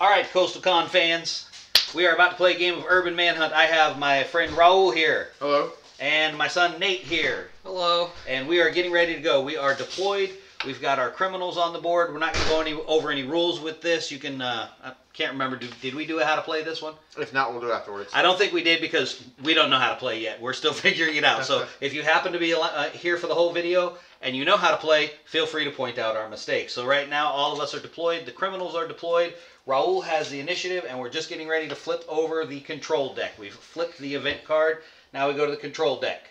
All right, Coastal Con fans, we are about to play a game of Urban Manhunt. I have my friend Raul here Hello. and my son Nate here, Hello. and we are getting ready to go. We are deployed. We've got our criminals on the board. We're not going to go any over any rules with this. You can. Uh, I can't remember. Did, did we do a how to play this one? If not, we'll do it afterwards. I don't think we did because we don't know how to play yet. We're still figuring it out. So if you happen to be uh, here for the whole video and you know how to play, feel free to point out our mistakes. So right now, all of us are deployed. The criminals are deployed. Raul has the initiative, and we're just getting ready to flip over the control deck. We've flipped the event card. Now we go to the control deck.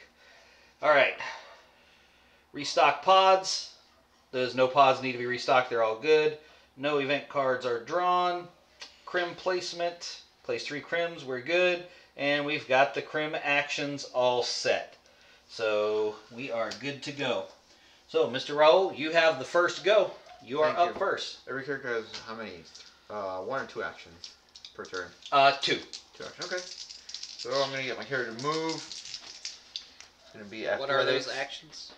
All right. Restock pods. There's no pods need to be restocked. They're all good. No event cards are drawn. Crim placement. Place three crims. We're good. And we've got the crim actions all set. So we are good to go. So, Mr. Raul, you have the first go. You are Thank up you. first. Every character has how many? Uh, one or two actions per turn. Uh, two. Two actions. Okay. So I'm gonna get my character to move. It's gonna be What are those actions?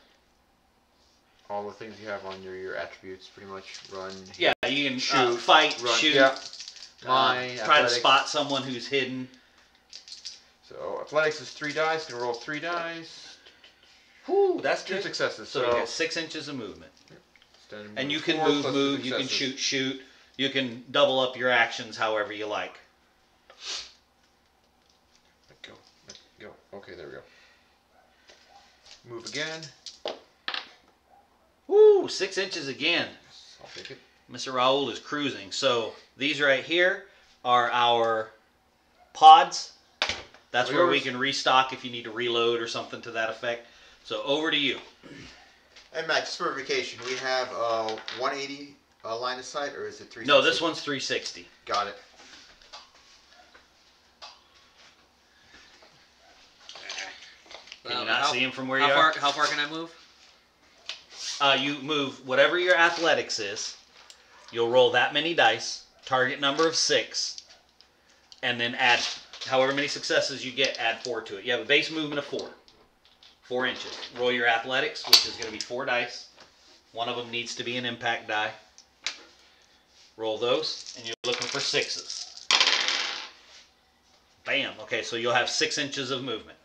All the things you have on your your attributes, pretty much. Run. hit, Yeah, you can uh, Shoot, fight, Run. shoot, Yeah. uh, try to spot someone who's hidden. So athletics is three dice. Gonna roll three dice. Whew, that's Two good. successes. So So, you got six inches of movement. stand And you can move, move, you can shoot, shoot. You can double up your actions however you like. Let go. Let go. Okay, there we go. Move again. Woo, six inches again. I'll take it. Mr. Raul is cruising. So these right here are our pods. That's All where we can restock if you need to reload or something to that effect. So over to you. And Max, just for vacation, we have uh, 180 uh, line of sight, or is it 360? No, this one's 360. Got it. Can you Um, not how, see him from where how you far? are? How far can I move? Uh, you move whatever your athletics is. You'll roll that many dice, target number of six, and then add however many successes you get, add four to it. You have a base movement of four. Four inches. Roll your athletics, which is going to be four dice. One of them needs to be an impact die. Roll those, and you're looking for sixes. Bam. Okay, so you'll have six inches of movement.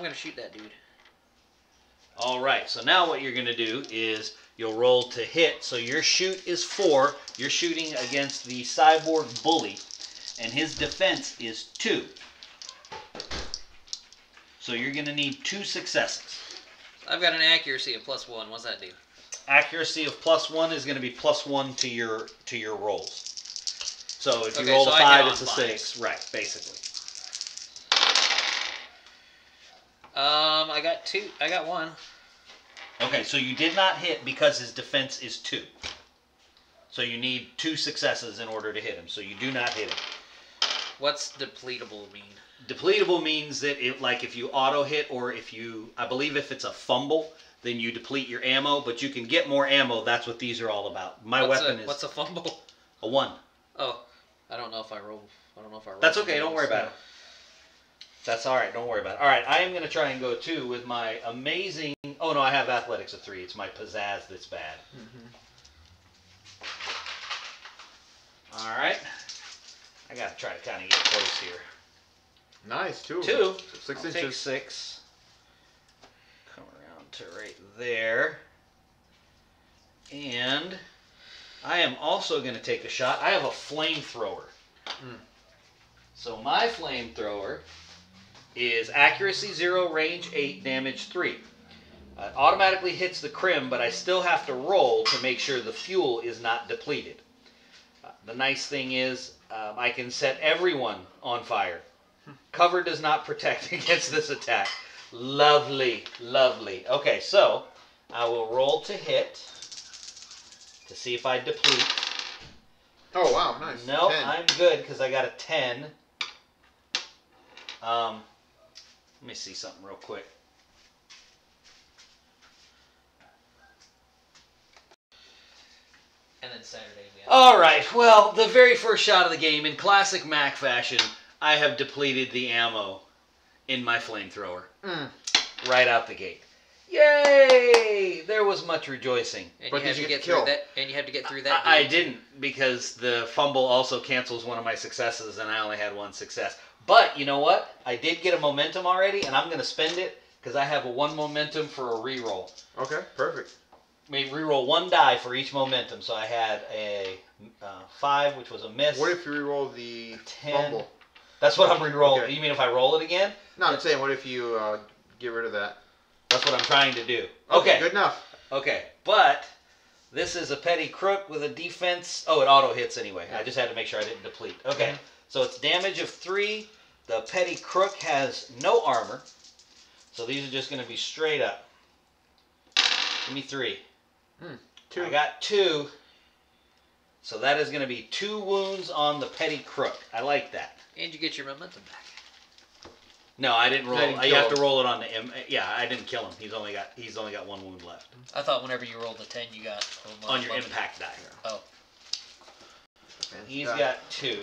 I'm gonna shoot that dude. All right, so now what you're going to do is you'll roll to hit. So your shoot is four. You're shooting against the cyborg bully, and his defense is two. So you're going to need two successes. I've got an accuracy of plus one. What's that do? Accuracy of plus one is going to be plus one to your to your rolls. So if you roll so a five, it's a fives. six. Right, basically. Um, I got two. I got one. Okay, so you did not hit because his defense is two. So you need two successes in order to hit him. So you do not hit him. What's depletable mean? Depletable means that it, like if you auto hit or if you, I believe if it's a fumble, then you deplete your ammo. But you can get more ammo. That's what these are all about. My what's weapon a, is What's a fumble? a one. Oh, I don't know if I roll. I don't know if I roll. That's okay. Don't worry about it. That's all right. Don't worry about it. All right, I am going to try and go two with my amazing. Oh no, I have athletics of three. It's my pizzazz that's bad. All right, I got to try to kind of get close here. Nice. Two. Two. 6 I'll take six. Come around to right there. And I am also going to take a shot. I have a flamethrower. Hmm. So my flamethrower is accuracy 0, range 8, damage 3. Uh, automatically hits the crim, but I still have to roll to make sure the fuel is not depleted. Uh, the nice thing is um, I can set everyone on fire. Cover does not protect against this attack. Lovely, lovely. Okay, so I will roll to hit to see if I deplete. Oh wow, nice. No, 10. I'm good because I got a 10. Um, let me see something real quick. And then Saturday we. All right. Well, the very first shot of the game, in classic Mac fashion, I have depleted the ammo in my flamethrower. Mm. right out the gate. Yay! There was much rejoicing. And But you have did to you get get through that. And you have to get through that. I, I didn't because the fumble also cancels one of my successes, and I only had one success. But you know what? I did get a momentum already, and I'm going to spend it because I have a one momentum for a reroll. Okay, perfect. May reroll one die for each momentum. So I had a uh, five, which was a miss. What if you reroll the Ten. fumble? That's what I'm re-rolling. Okay. You mean if I roll it again? No, I'm saying, what if you uh, get rid of that? That's what I'm trying to do. Okay. Good enough. Okay, but this is a petty crook with a defense. Oh, it auto hits anyway. I just had to make sure I didn't deplete. Okay, so it's damage of three. The petty crook has no armor, so these are just going to be straight up. Give me three. Hmm, two. I got two. So that is going to be two wounds on the petty crook. I like that. And you get your momentum back. No, I didn't roll. didn't I you kill have to roll it on the M. Yeah, I didn't kill him. He's only got he's only got one wound left I thought whenever you rolled the ten, you got on your momentum. impact die. Oh, And He's die. got two.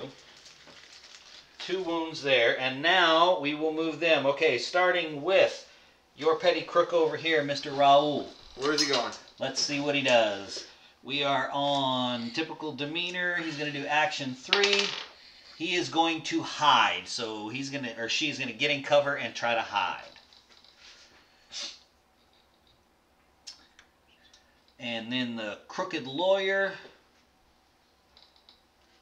Two wounds there, and now we will move them. Okay, starting with your petty crook over here, Mr. Raul. Where's he going? Let's see what he does. We are on typical demeanor. He's going to do action three. He is going to hide. So he's going to, or she's going to get in cover and try to hide. And then the crooked lawyer.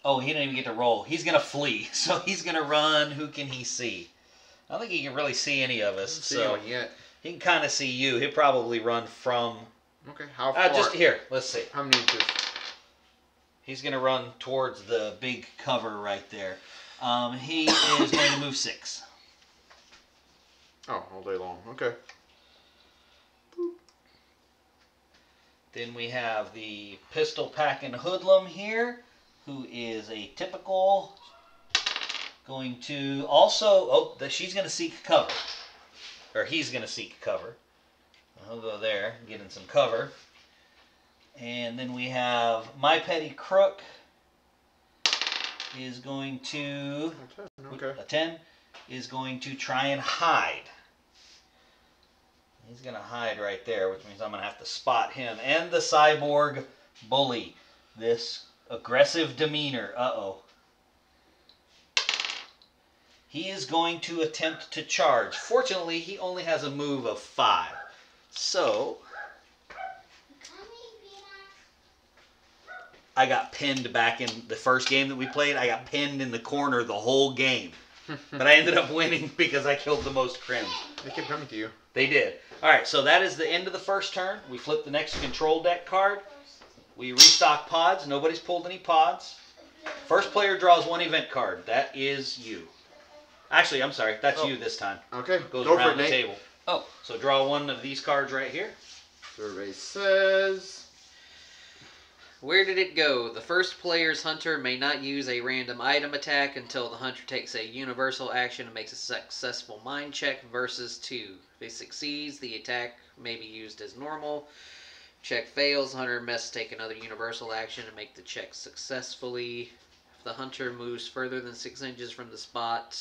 Oh, he didn't even get to roll. He's going to flee. So he's going to run. Who can he see? I don't think he can really see any of us. So yet? he can kind of see you. He'll probably run from Okay, how far? uh, just here. Let's see. How many inches? He's going to run towards the big cover right there. Um, he is going to move six. Oh, all day long. Okay. Then we have the pistol packing hoodlum here, who is a typical. Going to also. Oh, the, she's going to seek cover. Or he's going to seek cover. I'll go there, get in some cover. And then we have my petty crook is going to Okay. a 10 is going to try and hide. He's going to hide right there, which means I'm going to have to spot him. And the cyborg bully. This aggressive demeanor. Uh oh. He is going to attempt to charge. Fortunately, he only has a move of 5. So, I got pinned back in the first game that we played. I got pinned in the corner the whole game. but I ended up winning because I killed the most crims. They kept coming to you. They did. All right, so that is the end of the first turn. We flip the next control deck card. We restock pods. Nobody's pulled any pods. First player draws one event card. That is you. Actually, I'm sorry. That's Oh. you this time. Okay, Goes go around for it, the Nate. table. Oh. So draw one of these cards right here. Survey says. Where did it go? The first player's hunter may not use a random item attack until the hunter takes a universal action and makes a successful mind check versus two. If he succeeds, the attack may be used as normal. Check fails, hunter must take another universal action to make the check successfully. If the hunter moves further than six inches from the spot,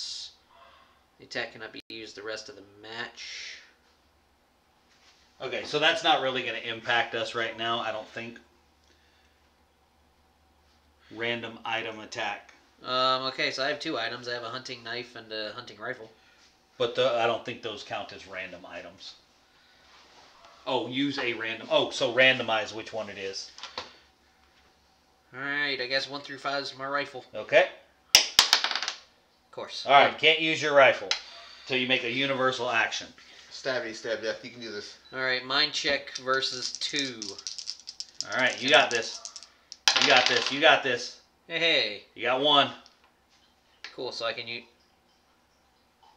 the attack cannot be used the rest of the match. Okay, so that's not really going to impact us right now, I don't think. Random item attack. Um, okay, so I have two items. I have a hunting knife and a hunting rifle. But the, I don't think those count as random items. Oh, use a random. Oh, so randomize which one it is. Alright, I guess one through five is my rifle. Okay. Of course. All right. Can't use your rifle until you make a universal action. Stabby, stab death. You can do this. Alright, mind check versus two. All right, you got this. You got this. You got this. Hey, hey. You got one. Cool, so I can use.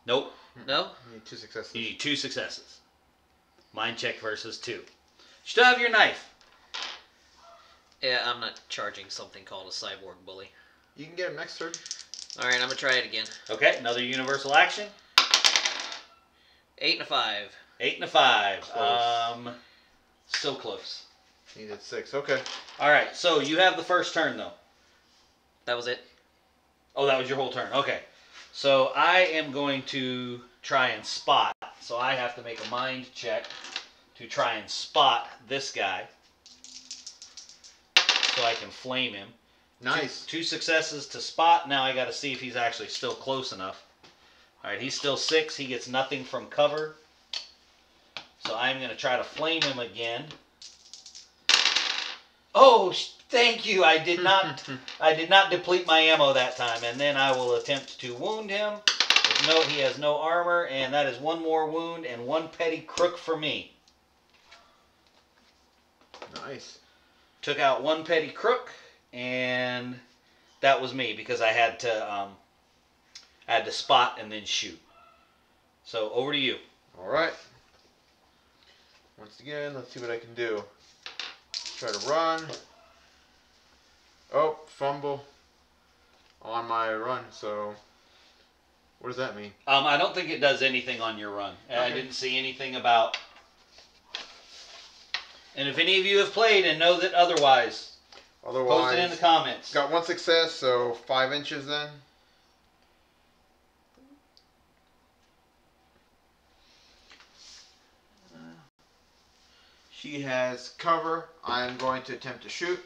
Nope. No? You need two successes. You need two successes. Mind check versus two. You still have your knife. Yeah, I'm not charging something called a cyborg bully. You can get him next turn. Alright, I'm gonna try it again. Okay, another universal action. Eight and a five. Eight and a five. Close. Um, so close. You did six. Okay. All right, so you have the first turn though. That was it. Oh, that was your whole turn. Okay. So I am going to try and spot So I have to make a mind check to try and spot this guy. So I can flame him. Nice. Two, two successes to spot. Now I got to see if he's actually still close enough. All right, he's still six. He gets nothing from cover. So I'm going to try to flame him again. Oh, thank you. I did not. I did not deplete my ammo that time, and then I will attempt to wound him. No, he has no armor, and that is one more wound and one petty crook for me. nice. Took out one petty crook, and that was me because I had to um, I had to spot and then shoot. So over to you. All right. Once again, let's see what I can do. Try to run. Oh, fumble on my run. So, what does that mean? Um, I don't think it does anything on your run. I didn't see anything about. And if any of you have played and know that otherwise, post it in the comments. got one success, so five inches then. She has cover. I am going to attempt to shoot.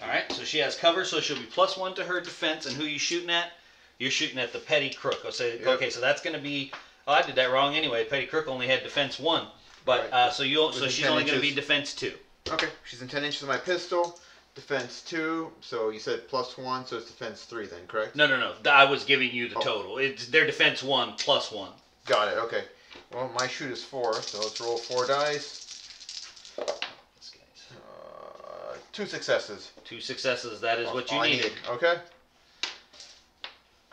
All right, so she has cover, so she'll be plus one to her defense. And who you shooting at? You're shooting at the petty crook. Oh, so, Yep. Okay, so that's going to be. Oh, I did that wrong anyway. Petty crook only had defense one, but Right. uh, so you so she's only going to be defense two. Okay, she's in 10 inches of my pistol. Defense 2, so you said plus 1, so it's defense 3 then, correct? No, no, no. I was giving you the Oh. total. It's their defense one plus one. Got it, okay. Well, my shoot is 4, so let's roll 4 dice. Uh, two successes. two successes. That is what you I needed. need, Okay.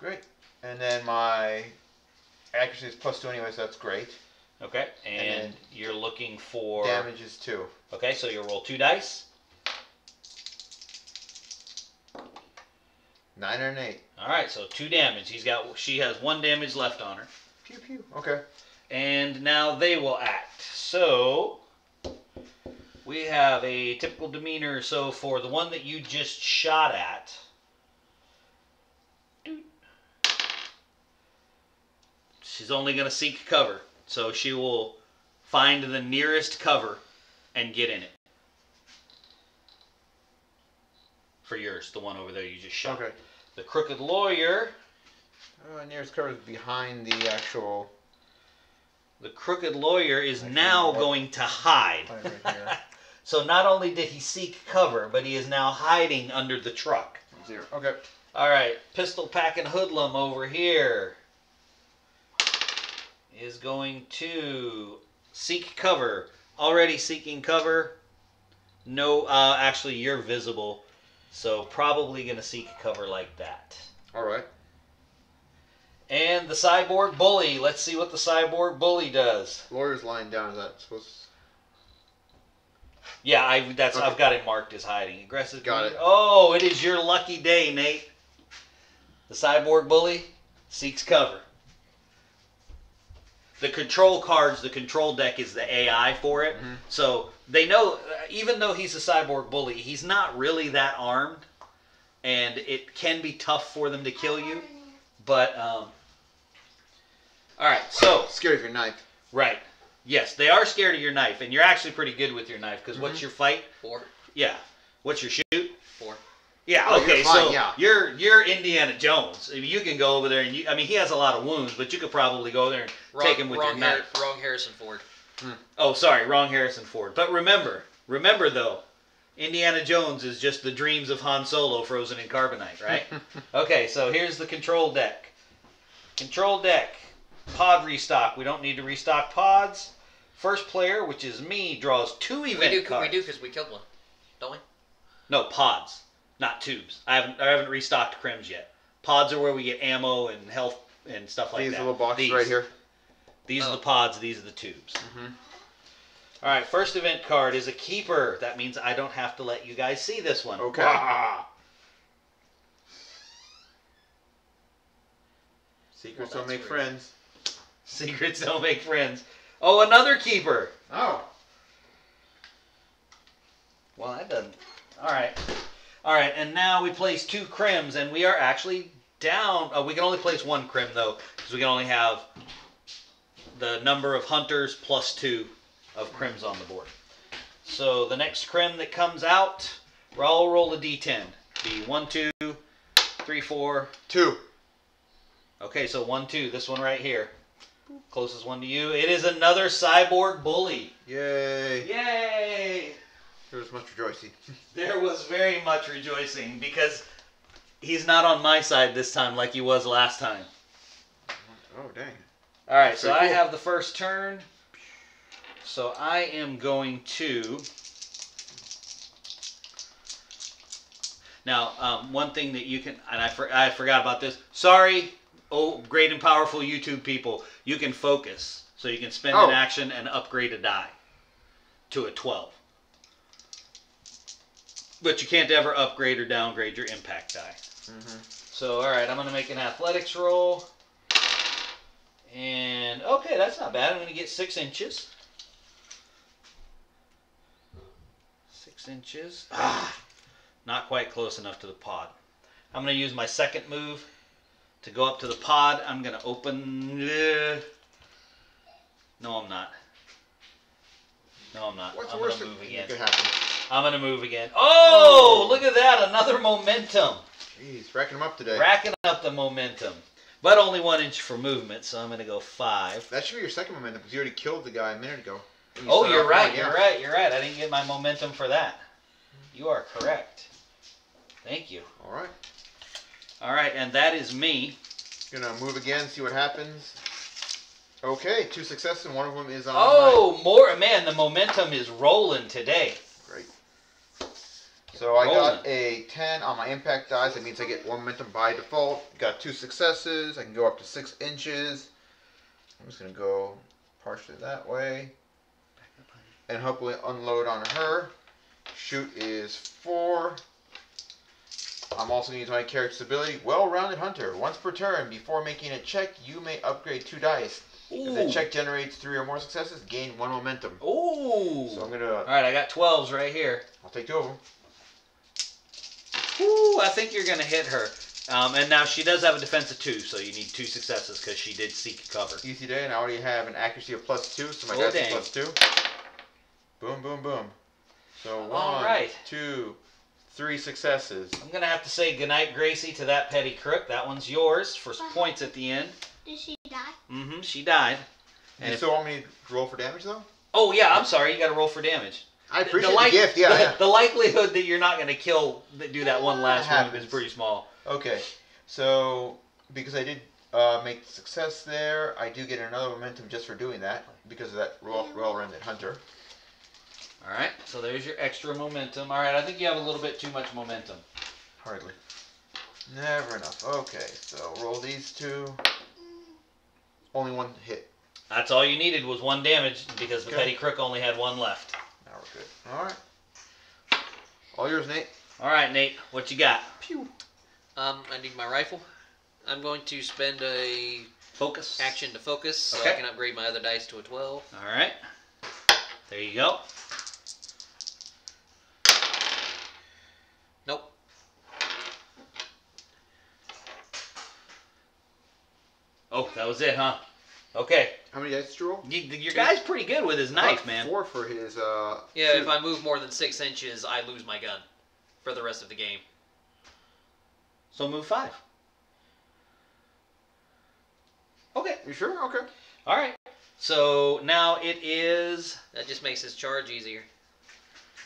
Great. And then my accuracy is plus 2 anyway, so that's great. Okay, and, And you're looking for. Damage is 2. Okay, so you roll two dice. 9 and 8. All right, so two damage. He's got. She has one damage left on her. Pew pew. Okay. And now they will act. So we have a typical demeanor. So for the one that you just shot at, she's only going to seek cover. So she will find the nearest cover and get in it. For yours, the one over there you just shot. Okay. The crooked lawyer. Uh, nearest cover is behind the actual. The crooked lawyer is Actually, now what- going to hide. Right here. so not only did he seek cover, but he is now hiding under the truck. Zero. Okay. All right, pistol packing hoodlum over here is going to seek cover. Already seeking cover. No, uh, actually, you're visible, so probably going to seek cover like that. All right. And the cyborg bully. Let's see what the cyborg bully does. Lawyer's lying down. Is that supposed? Yeah, I that's Okay. I've got it marked as hiding. Aggressive. Got it. Oh, it is your lucky day, Nate. The cyborg bully seeks cover. The control cards, the control deck is the AI for it. Mhm. So they know, uh, even though he's a cyborg bully, he's not really that armed, and it can be tough for them to kill you. But um, all right, so Scared of your knife. right, yes, they are scared of your knife, and you're actually pretty good with your knife because what's your fight? Four. Yeah. What's your shoot? Yeah. Oh, okay. you're fine, so yeah. you're you're Indiana Jones. I mean, You can go over there and you. I mean, he has a lot of wounds, but you could probably go there and Wrong, take him with your Har- wrong Harrison Ford. Hmm. Oh, sorry, wrong Harrison Ford. But remember, remember though, Indiana Jones is just the dreams of Han Solo frozen in carbonite, right? okay. So here's the control deck. Control deck. Pod restock. We don't need to restock pods. First player, which is me, draws two We event do. We do because we killed one, don't we? No, pods, not tubes. I haven't I haven't restocked crims yet. Pods are where we get ammo and health and stuff like These that. These little boxes These. right here. These are Oh. the pods. These are the tubes. Mhm. All right, first event card is a keeper. That means I don't have to let you guys see this one. Okay. Wah! Secrets Well, don't make weird. friends. Secrets don't make friends. Oh, another keeper. Oh. Well, that doesn't. All right. All right, and now we place two crims, and we are actually down. Oh, we can only place one crim though, because we can only have the number of hunters plus two of crims on the board. So the next crim that comes out, I'll roll a d10. Be one, two, three, four. Two. Okay, so one, two. This one right here. Closest one to you. It is another cyborg bully. Yay. Yay! There was much rejoicing. There was very much rejoicing because he's not on my side this time like he was last time. Oh, dang. All right, so Very I have the first turn. So I am going to. Now, um, one thing that you can, and I, for, I forgot about this. Sorry, oh, great and powerful YouTube people. You can focus. So you can spend Oh. an action and upgrade a die to a 12. But you can't ever upgrade or downgrade your impact die. Mm-hmm. So, all right, I'm going to make an athletics roll. And, okay, that's not bad. I'm going to get six inches. Six inches. Ah, not quite close enough to the pod. I'm going to use my second move to go up to the pod. I'm going to open. uh, no, I'm not. No, I'm not. What's the I'm worst going that to move again. could happen? I'm going to move again. Oh, oh, look at that. Another momentum. Jeez, racking them up today. Racking up the momentum. But only one inch for movement, so I'm going to go five. that should be your second momentum because you already killed the guy a minute ago. You Oh, you're right. one, You're right. You're right. I didn't get my momentum for that. You are correct. Thank you. All right. All right, and that is me. Gonna move again, see what happens. Okay, two successes, and one of them is on. Oh, more man, the momentum is rolling today. So I got a 10 on my impact dice. That means I get one momentum by default. Got two successes. I can go up to six inches. I'm just gonna go partially that way, and hopefully unload on her. Shoot is four. I'm also going to use my character's ability, Well-Rounded Hunter. Once per turn, before making a check, you may upgrade two dice. If the check generates three or more successes, gain one momentum. Ooh. So I'm gonna, All right, I got 12s right here. I'll take two of them. Ooh, I think you're going to hit her. Um, and now she does have a defense of two, so you need two successes because she did seek cover. Easy day, and I already have an accuracy of plus two, so my Oh, dice plus two. Boom, boom, boom. So one, All right. two, three successes. I'm going to have to say goodnight, Gracie, to that petty crook. That one's yours for Bye. points at the end. Did she die? Mm-hmm. She died. And you if- still want me to roll for damage though? Oh yeah, I'm sorry. You got to roll for damage. I appreciate the, like- gift. Yeah, the, yeah. the likelihood that you're not going to kill, do that one last move is pretty small. Okay, so because I did uh, make success there, I do get another momentum just for doing that because of that well- well-rounded hunter. All right. So there's your extra momentum. All right. I think you have a little bit too much momentum. Hardly. Never enough. Okay, so roll these two. Only one hit. That's all you needed was one damage because the Okay. petty crook only had one left. Now good. All right. All yours, Nate. All right, Nate. What you got? Pew. Um, I need my rifle. I'm going to spend a Focus. action to focus, so Okay. I can upgrade my other dice to a 12. All right. There you go. Nope. Oh, that was it, huh? Okay. How many dice did you roll? You, your guy's pretty good with his knife, About man. Four for his. Uh, Yeah, shoot. if I move more than six inches, I lose my gun for the rest of the game. So move five. Okay. You sure? Okay. All right. So now it is That just makes his charge easier.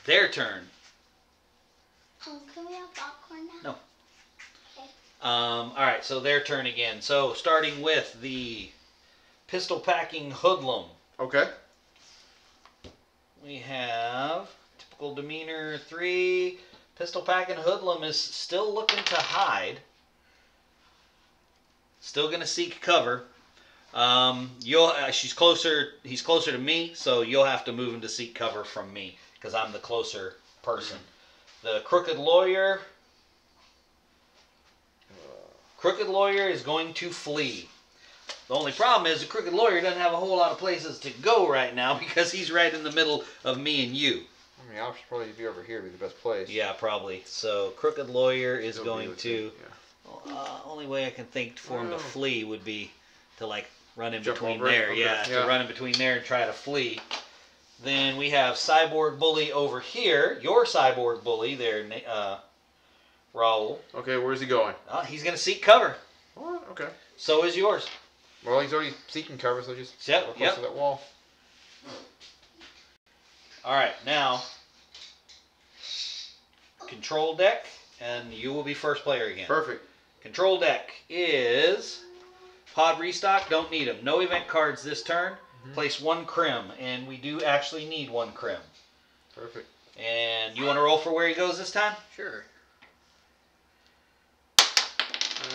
their turn. Oh, can we have popcorn now? Um, all right, so their turn again. So starting with the pistol packing hoodlum, Okay. we have typical demeanor three. Pistol packing hoodlum is still looking to hide. Still gonna seek cover. Um, you'll. Uh, she's closer. He's closer to me, so you'll have to move him to seek cover from me because I'm the closer person. The crooked lawyer. Crooked lawyer is going to flee. The only problem is the crooked lawyer doesn't have a whole lot of places to go right now because he's right in the middle of me and you. I mean, I'll probably be over here, be the best place. Yeah, probably. So crooked lawyer is He'll going to. yeah. Uh, only way I can think for him to flee would be to like run in Jump between over there. Okay, Yeah, yeah. to run in between there and try to flee. Then we have Cyborg Bully over here. Your Cyborg Bully there, uh, Raul. Okay, where's he going? Uh, he's going to seek cover. What? Okay. So is yours. Well, he's already seeking cover, so just Yep, we're close yep. to that wall. All right, now control deck, and you will be first player again. Perfect. Control deck is pod restock. Don't need them. No event cards this turn. Mhm. Place one crim, and we do actually need one crim. Perfect. And you want to roll for where he goes this time? Sure.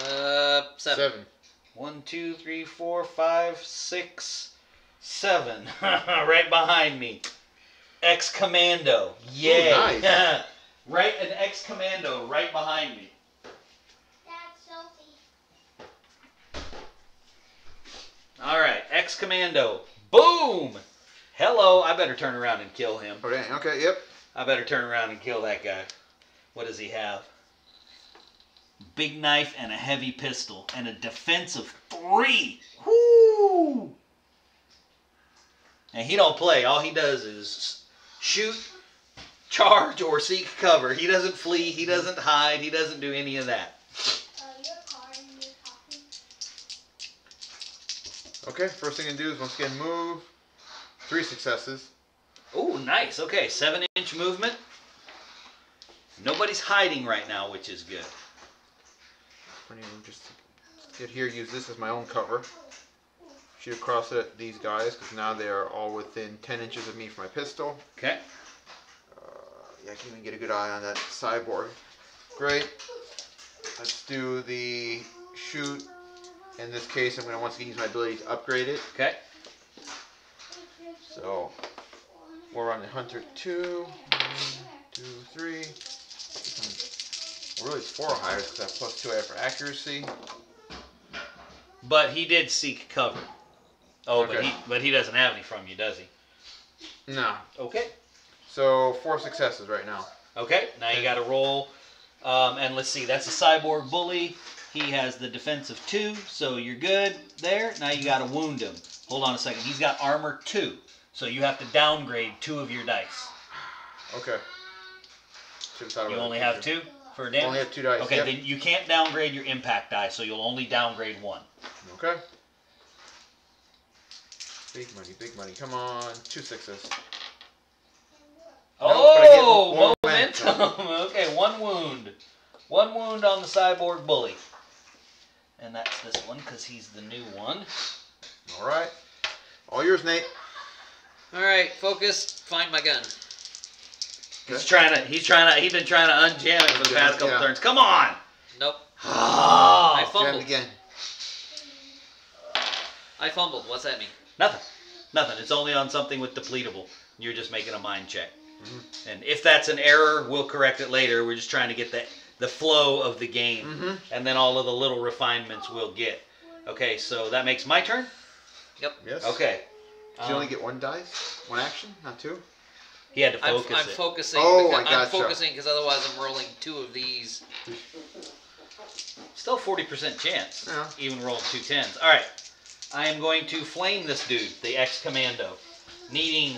Uh, seven. Seven. One, two, three, four, five, six, seven. right behind me. Ex Commando. Yay. nice. right, an ex Commando right behind me. That's Sophie. All right, ex Commando. Boom. Hello. I better turn around and kill him. Oh, dang. Okay, yep. I better turn around and kill that guy. What does he have? Big knife and a heavy pistol and a defense of three. Whoo! And he don't play. All he does is shoot, charge, or seek cover. He doesn't flee. He doesn't hide. He doesn't do any of that. Your car and you're talking. Okay, first thing to do is once again move. Three successes. Oh, nice. Okay, seven inch movement. Nobody's hiding right now, which is good. Just get here, use this as my own cover. Shoot across at these guys, because now they are all within 10 inches of me for my pistol. Okay. Uh, yeah, I can even get a good eye on that cyborg. Great. Let's do the shoot. In this case, I'm going to once again use my ability to upgrade it. Okay. So, we're on the Hunter 2. One, two, three. Really, it's four hires because I have plus two for accuracy. But he did seek cover. Oh, but Okay. he but he doesn't have any from you, does he? No. Okay. So, four successes right now. Okay. Now you got to roll, um, and let's see. That's a cyborg bully. He has the defense of two, so you're good there. Now you got to wound him. Hold on a second. He's got armor two, so you have to downgrade two of your dice. Okay. Thought You only have two for damage. Only have two dice. Okay, yep. then you can't downgrade your impact die, so you'll only downgrade one. Okay. Big money, big money. Come on. Two sixes. No, but I get Oh, one momentum. okay, one wound. One wound on the cyborg bully. And that's this one because he's the new one. All right. All yours, Nate. All right, focus. Find my gun. He's trying to. He's trying to. He's been trying to unjam it for the past couple yeah. turns. Come on. Nope. Oh, I fumbled. it again. I fumbled. What's that mean? nothing. Nothing. It's only on something with depletable. You're just making a mind check. Mm-hmm. And if that's an error, we'll correct it later. We're just trying to get the the flow of the game, Mm-hmm. and then all of the little refinements we'll get. Okay, so that makes my turn. Yep. Yes. Okay. Did you only Um, get one dice? One action? Not two? He had to I'm, I'm it. focusing. Oh, because, I I'm gotcha. focusing because otherwise I'm rolling two of these. Still 40% chance. Yeah. Even rolling two tens. All right. I am going to flame this dude, the ex commando. Needing.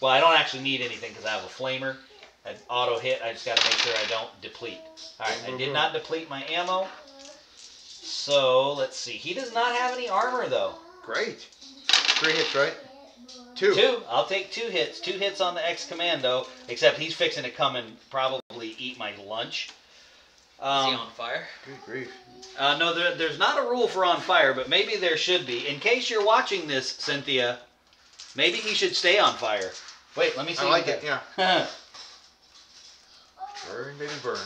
Well, I don't actually need anything because I have a flamer. An auto hit. I just got to make sure I don't deplete. All right. I did not deplete my ammo. So let's see. He does not have any armor though. Great. Three hits, right? Two. Two. I'll take two hits. Two hits on the ex commando. Except he's fixing to come and probably eat my lunch. Is he Um, on fire? Good grief. Uh, no, there, there's not a rule for on fire, but maybe there should be. In case you're watching this, Cynthia, maybe he should stay on fire. Wait, let me see. I like it, yeah. Burn, baby, burn.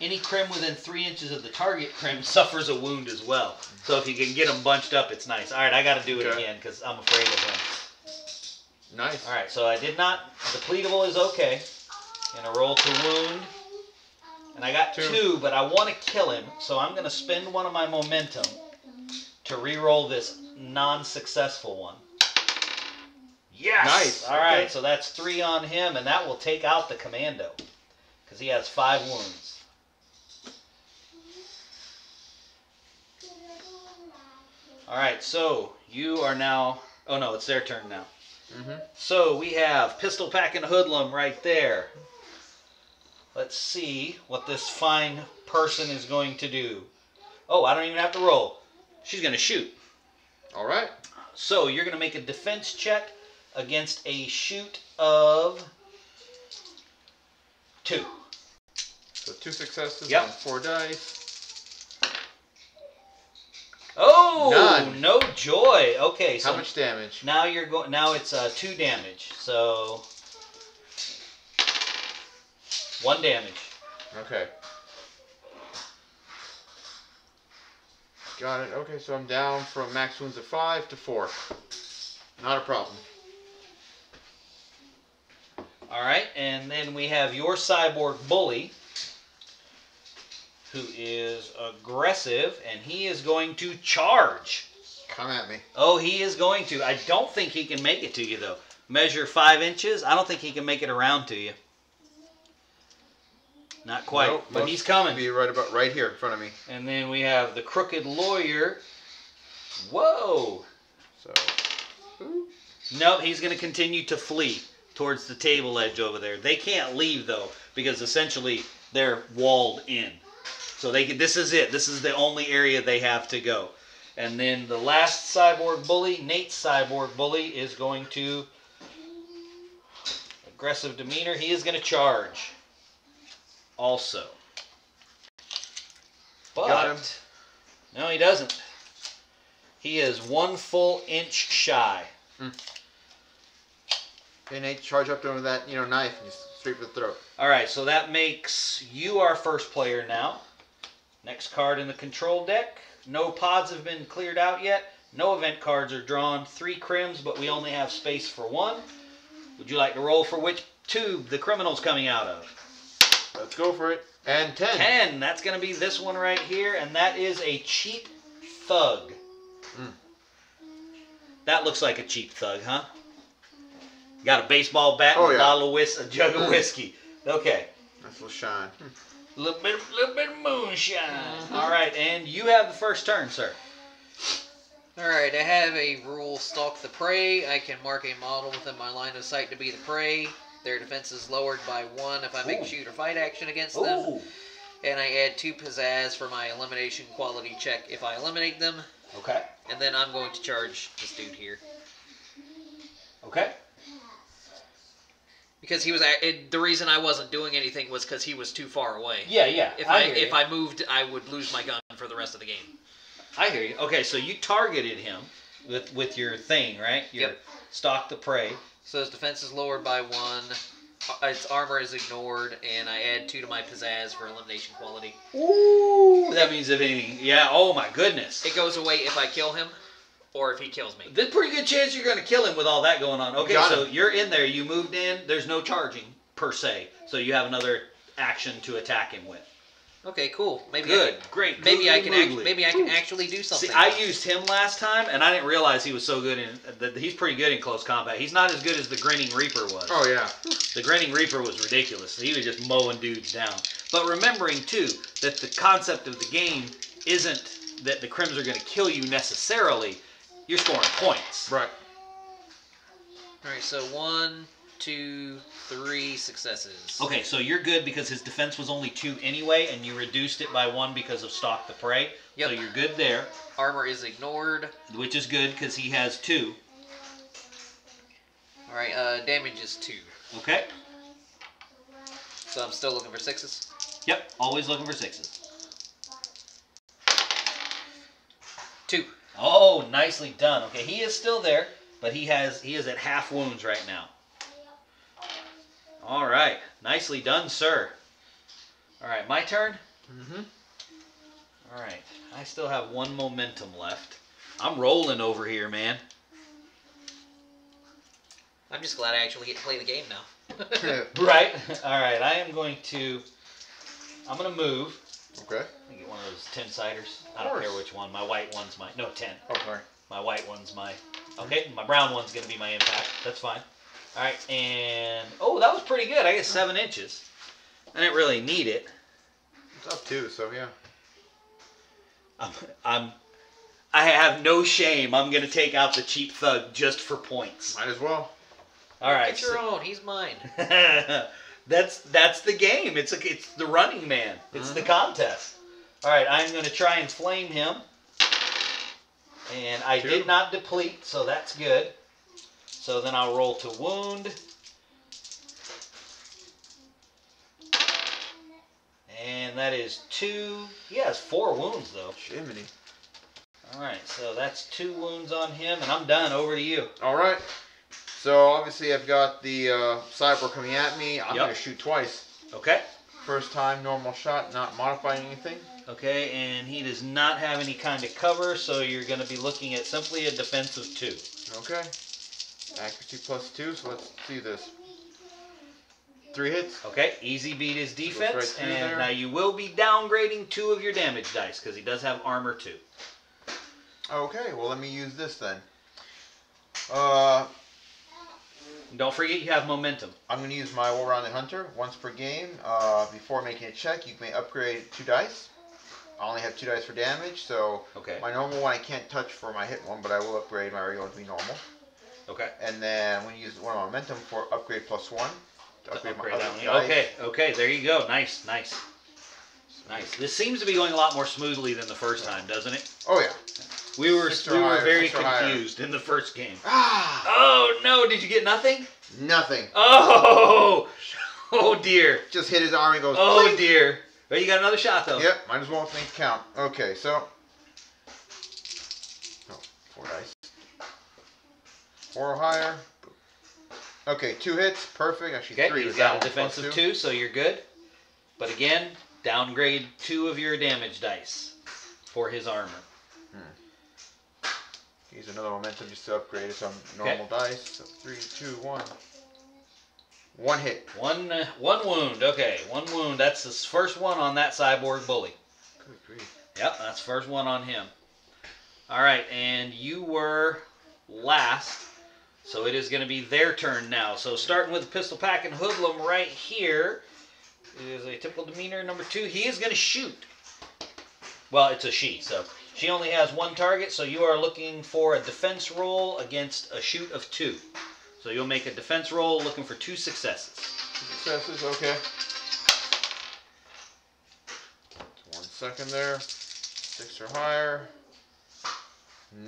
Any crim within three inches of the target crim suffers a wound as well. So if you can get them bunched up, it's nice. All right, I got to do it Okay. again because I'm afraid of him. Nice. All right, so I did not. Depletable is okay. Gonna roll to wound. And I got Two. two, but I want to kill him, so I'm gonna spend one of my momentum to re-roll this non-successful one. Yes. Nice, All right, okay. so that's three on him, and that will take out the commando because he has five wounds. All right, so you are now. Oh no, it's their turn now. Mm-hmm. So we have pistol pack and hoodlum right there. Let's see what this fine person is going to do. Oh, I don't even have to roll. She's going to shoot. All right. So you're going to make a defense check against a shoot of two. So two successes Yep. on four dice. Oh, None. no joy. Okay, so How much damage? now you're going. Now it's uh, two damage. So one damage. Okay. Got it. Okay, so I'm down from max wounds of five to four. Not a problem. All right, and then we have your cyborg bully, who is aggressive, and he is going to charge. Come at me. Oh, he is going to. I don't think he can make it to you though. Measure five inches. I don't think he can make it around to you. Not quite, Nope, but he's coming. Be right about right here in front of me. And then we have the crooked lawyer. Whoa! So Nope, he's going to continue to flee towards the table edge over there. They can't leave though because essentially they're walled in. So they this is it. This is the only area they have to go. And then the last cyborg bully, Nate's cyborg bully, is going to aggressive demeanor. He is going to charge. Also. But Got him. no, he doesn't. He is one full inch shy. Hmm. okay, Nate, charge up to him with that you know knife and just straight for the throat. All right, so that makes you our first player now. Next card in the control deck. No pods have been cleared out yet. No event cards are drawn. Three crims, but we only have space for one. Would you like to roll for which tube the criminal's coming out of? Let's go for it. And ten. Ten. That's going to be this one right here, and that is a cheap thug. Mm. That looks like a cheap thug, huh? Got a baseball bat and Oh, a yeah. bottle of whis- a jug of Mm. whiskey. Okay. Nice little shine. Little bit, little bit of moonshine. Uh-huh. All right, and you have the first turn, sir. Alright, I have a rule stalk the prey. I can mark a model within my line of sight to be the prey. Their defense is lowered by one if I make Ooh. shoot or fight action against them. And I add two pizzazz for my elimination quality check if I eliminate them. Okay. And then I'm going to charge this dude here. Okay. Because he was it, the reason I wasn't doing anything was because he was too far away. Yeah, yeah. If I, hear if you. I moved, I would lose my gun for the rest of the game. I hear you. Okay, so you targeted him with with your thing, right? Your Yep. stalk the prey. So his defense is lowered by one. uh, Its armor is ignored, and I add two to my pizzazz for elimination quality. Ooh. That means if anything, yeah. Oh my goodness. It goes away if I kill him, or if he kills me. There's a pretty good chance you're going to kill him with all that going on. Okay, Got so him. you're in there. You moved in. There's no charging per se, so you have another action to attack him with. Okay, cool. Maybe Good, I, great. maybe I can act, maybe I can actually do something. See, I used him last time, and I didn't realize he was so good in. That he's pretty good in close combat. He's not as good as the Grinning Reaper was. Oh yeah. The Grinning Reaper was ridiculous. He was just mowing dudes down. But remembering too that the concept of the game isn't that the Crims are going to kill you necessarily. You're scoring points. Right. All right, so one, two, three successes. Okay, so you're good because his defense was only two anyway, and you reduced it by one because of stalk the prey. Yep. So you're good there, Armor is ignored. which is good because he has two. All right, uh, damage is two. Okay. So I'm still looking for sixes. Yep. Always looking for sixes. Two. Oh, nicely done. Okay, he is still there, but he has he is at half wounds right now. All right, nicely done, sir. All right, my turn. Mm-hmm. All right, I still have one momentum left. I'm rolling over here, man. I'm just glad I actually get to play the game now. Right. All right, I am going to. I'm gonna move. Okay. Let me get one of those ten siders. I don't care which one. My white one's my no ten. Oh sorry. My white one's my okay. My brown one's gonna be my impact. That's fine. All right, and oh, that was pretty good. I get seven inches. I didn't really need it. It's up too. So yeah. I'm, I'm I have no shame. I'm gonna take out the cheap thug just for points. Might as well. All right. Get your own. He's mine. that's that's the game. It's a, it's the running man. It's the uh-huh. contest. All right. I'm gonna try and flame him, and I Two. did not deplete, so that's good. So then I'll roll to wound. And that is two. He has four wounds though. Jiminy. All right, so that's two wounds on him, and I'm done. Over to you. All right. So obviously I've got the uh, cyber coming at me. I'm Yep. gonna shoot twice. Okay. First time, normal shot, not modifying anything. Okay, and he does not have any kind of cover, so you're going to be looking at simply a defensive two. Okay. Accuracy plus two. So let's see this. Three hits. Okay, easy beat his defense, right and there. now you will be downgrading two of your damage dice because he does have armor two. Okay. Well, let me use this then. Uh, And don't forget you have momentum. I'm going to use my All-Rounded Hunter once per game. Uh, before making a check, you may upgrade two dice. I only have two dice for damage, so Okay. my normal one I can't touch for my hit one, but I will upgrade my regular to be normal. Okay. And then I'm going to use one of momentum for upgrade plus one. Upgrade, upgrade my that other Okay. Okay. There you go. Nice. Nice. Nice. This seems to be going a lot more smoothly than the first time, doesn't it? Oh yeah. We were Six or we were higher, very six or higher. confused in the first game. Ah, Oh no! Did you get nothing? nothing. Oh, oh dear. Just hit his arm and goes. Oh "Blink." dear. Well, you got another shot though. Yep. Might as well make it count. Okay, so. Oh, four dice. Four or higher. Okay, two hits, perfect. Actually, Okay, three. he's with that got a one plus defensive two, so you're good. But again, downgrade two of your damage dice for his armor. Use another momentum just to upgrade it. Some normal dice. So three, two, one. One hit. One uh, one wound. Okay, one wound. That's the first one on that cyborg bully. Good grief. Yep, that's first one on him. All right, and you were last, so it is going to be their turn now. So starting with the pistol pack and hoodlum right here is a typical demeanor number two. He is going to shoot. Well, it's a she, so she only has one target. So you are looking for a defense roll against a shoot of two. So you'll make a defense roll looking for two successes. Two successes. Okay. One second there. Six or higher.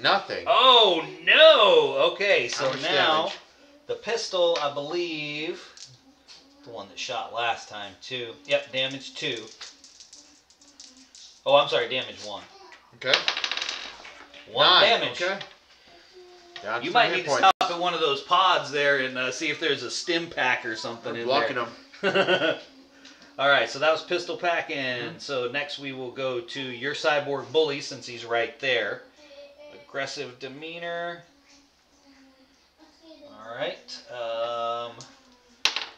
Nothing. Oh no! Okay, so now damage? the pistol, I believe, the one that shot last time too. Yep, damage two. Oh, I'm sorry, damage one. Okay. One Nine, damage. Okay. Down You might need hit to points. stop at one of those pods there and uh, see if there's a stim pack or something I'm in blocking there. them. All right, so that was pistol pack, Mm-hmm. so next we will go to your cyborg bully since he's right there. Aggressive demeanor. All right. Um,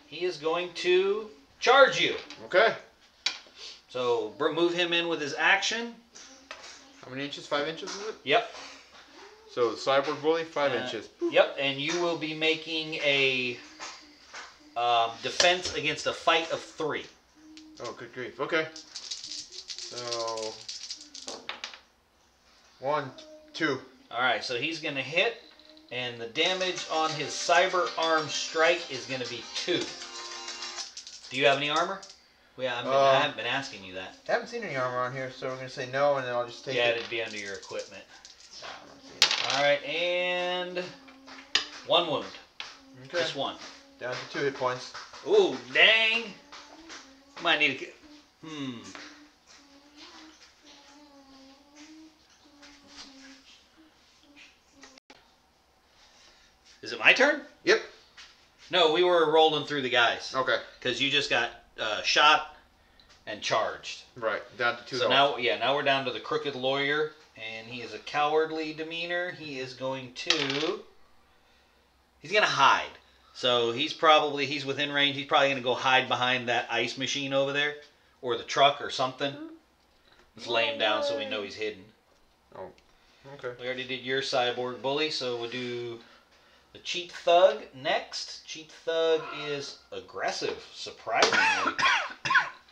he is going to charge you. Okay. So move him in with his action. How many inches? Five inches is it? Yep. So cyborg bully, five Uh, inches. Yep. And you will be making a um, defense against a fight of three. Oh, good grief. Okay. So one, two. All right. So he's going to hit, and the damage on his cyber arm strike is going to be two. Do you have any armor? Yeah, I've been, I Um, haven't been asking you that. I haven't seen any armor on here, so we're gonna say no, and then I'll just take Yeah, it. it'd be under your equipment. I don't see it. All right, and one wound, Okay. just one. Down to two hit points. Ooh, dang! Might need to. get- Hmm. Is it my turn? Yep. No, we were rolling through the guys Okay. because you just got uh, shot and charged. Right. Down to two. so now, yeah, now we're down to the crooked lawyer, and he is a cowardly demeanor. He is going to. He's gonna hide. So he's probably he's within range. He's probably gonna go hide behind that ice machine over there, or the truck or something. Let's lay him down so we know he's hidden. Okay. We already did your cyborg bully, so we'll do the cheap thug next. Cheap thug is aggressive, surprisingly.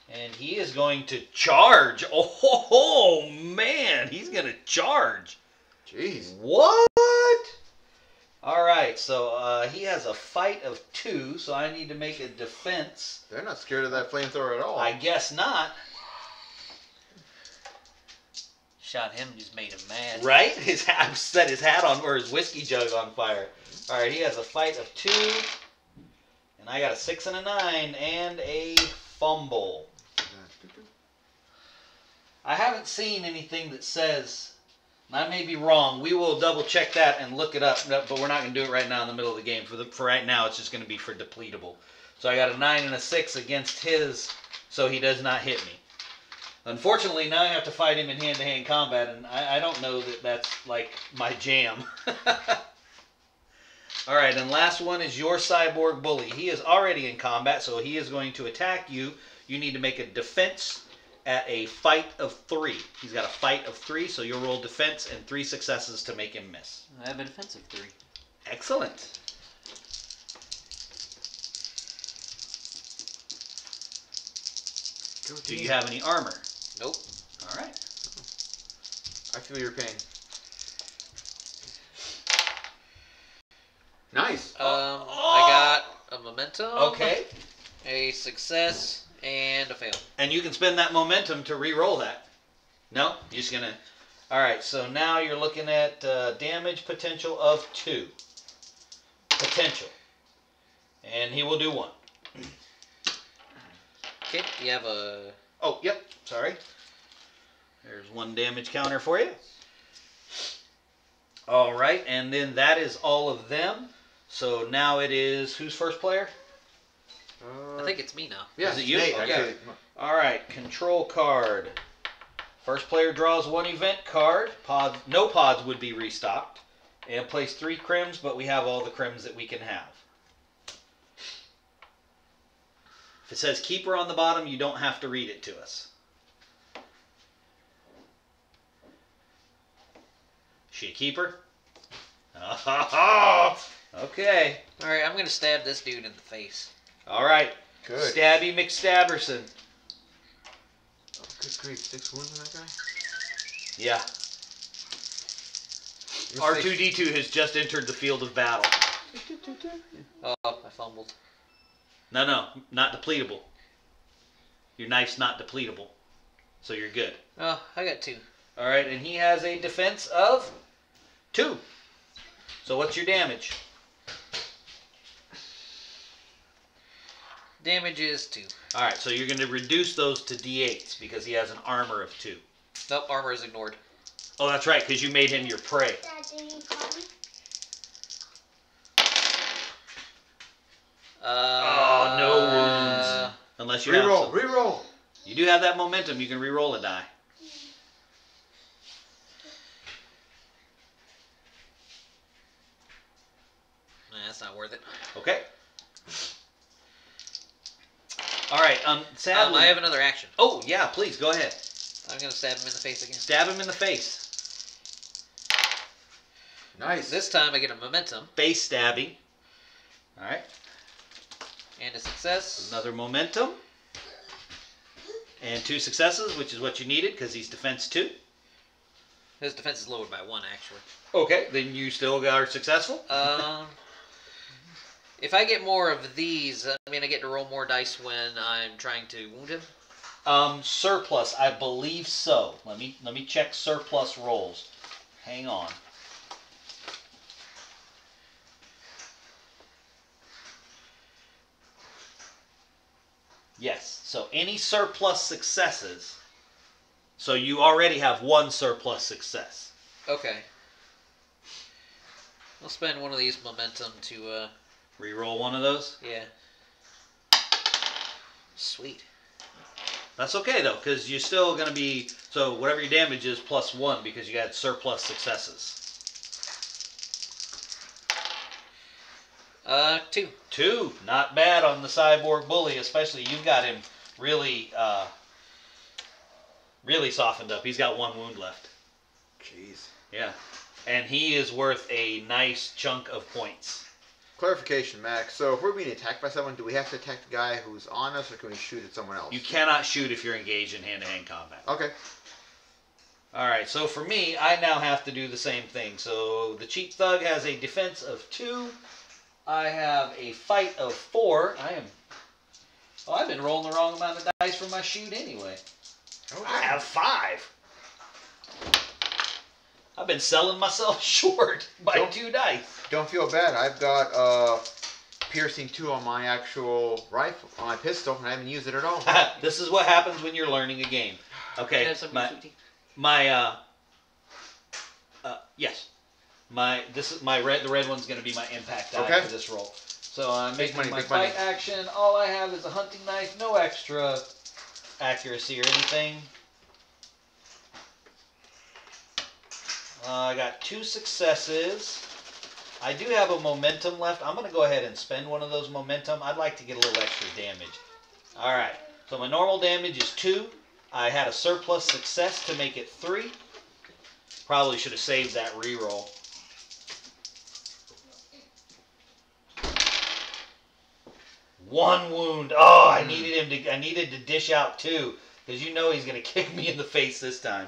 and he is going to charge. Oh, ho, ho, man, he's going to charge. Jeez. What? All right, so uh, he has a fight of two, so I need to make a defense. They're not scared of that flamethrower at all. I guess not, Shot him, just made him mad. right? His hat set his hat on or his whiskey jug on fire. All right, he has a fight of two, and I got a six and a nine and a fumble. I haven't seen anything that says. I may be wrong. We will double check that and look it up, but we're not going to do it right now in the middle of the game. For the for right now, it's just going to be for depletable. So I got a nine and a six against his, so he does not hit me. Unfortunately, now I have to fight him in hand-to-hand combat, and I, I don't know that that's like my jam. All right, and last one is your cyborg bully. He is already in combat, so he is going to attack you. You need to make a defense at a fight of three. He's got a fight of three, so you'll roll defense and three successes to make him miss. I have a defensive three. Excellent. Go Do you have any armor? Nope. All right. I feel your pain. Nice. Um, Oh. I got a momentum. Okay. A success and a fail. And you can spend that momentum to re-roll that. No, you're just gonna. All right. So now you're looking at uh, damage potential of two. Potential. And he will do one. Okay, you have a. Oh, yep. Sorry. There's one damage counter for you. All right, and then that is all of them. So now it is who's first player? Uh, I think it's me now. yeah, is it you? Nate, Okay. actually. All right, control card. First player draws one event card. Pod, no pods would be restocked, and place three crims, but we have all the crims that we can have. If it says keeper on the bottom, you don't have to read it to us. She a keeper? okay. All right, I'm gonna stab this dude in the face. All right. Good. Stabby McStabberson. Oh, good grief. Six wounds on that guy? Yeah. R two D two has just entered the field of battle. Oh, I fumbled. No, no, not depletable. Your knife's not depletable, so you're good. Oh, I got two. All right, and he has a defense of two. So what's your damage? Damage is two. All right, so you're going to reduce those to D8s because he has an armor of two. Nope, armor is ignored. Oh, that's right, because you made him your prey. Dad, did you call me? Uh, Oh, no wounds. Unless you have Reroll, some- reroll. You do have that momentum. You can re-roll a die. Nah, that's not worth it. Okay. All right. Um. Um, Sadly. I have another action. oh yeah. Please go ahead. I'm gonna stab him in the face again. Stab him in the face. Nice. This time I get a momentum Face stabbing. All right. And a success. Another momentum. And two successes, which is what you needed because he's defense two. His defense is lowered by one, actually. Okay. Then you still are successful. Um, if I get more of these, I mean, I get to roll more dice when I'm trying to wound him. Um. Surplus. I believe so. Let me let me check surplus rolls. Hang on. Yes. So any surplus successes. So you already have one surplus success. Okay. I'll spend one of these momentum to, uh, Reroll one of those. yeah. Sweet. That's okay though, because you're still gonna be so whatever your damage is plus one because you had surplus successes. Uh, two. Two, not bad on the cyborg bully, especially you've got him really, uh, really softened up. He's got one wound left. Jeez. Yeah, and he is worth a nice chunk of points. Clarification, Max. So if we're being attacked by someone, do we have to attack the guy who's on us, or can we shoot at someone else? You cannot shoot if you're engaged in hand-to-hand combat. Okay. All right, so for me, I now have to do the same thing. So the cheap thug has a defense of two. I have a fight of four. I am. Oh, I've been rolling the wrong amount of dice for my shoot anyway. I have five. I've been selling myself short by Don't- two dice. Don't feel bad. I've got uh, piercing two on my actual rifle, on my pistol, and I haven't used it at all. this is what happens when you're learning a game. Okay, my, my uh, uh, yes, my this is my red. The red one's going to be my impact die Okay. for this roll. So I'm Big making money, my big money. fight action. All I have is a hunting knife, no extra accuracy or anything. Uh, I got two successes. I do have a momentum left. I'm going to go ahead and spend one of those momentum. I'd like to get a little extra damage. All right. So my normal damage is two. I had a surplus success to make it three. Probably should have saved that reroll. One wound. Oh, I needed him to. I needed to dish out two because you know he's gonna kick me in the face this time.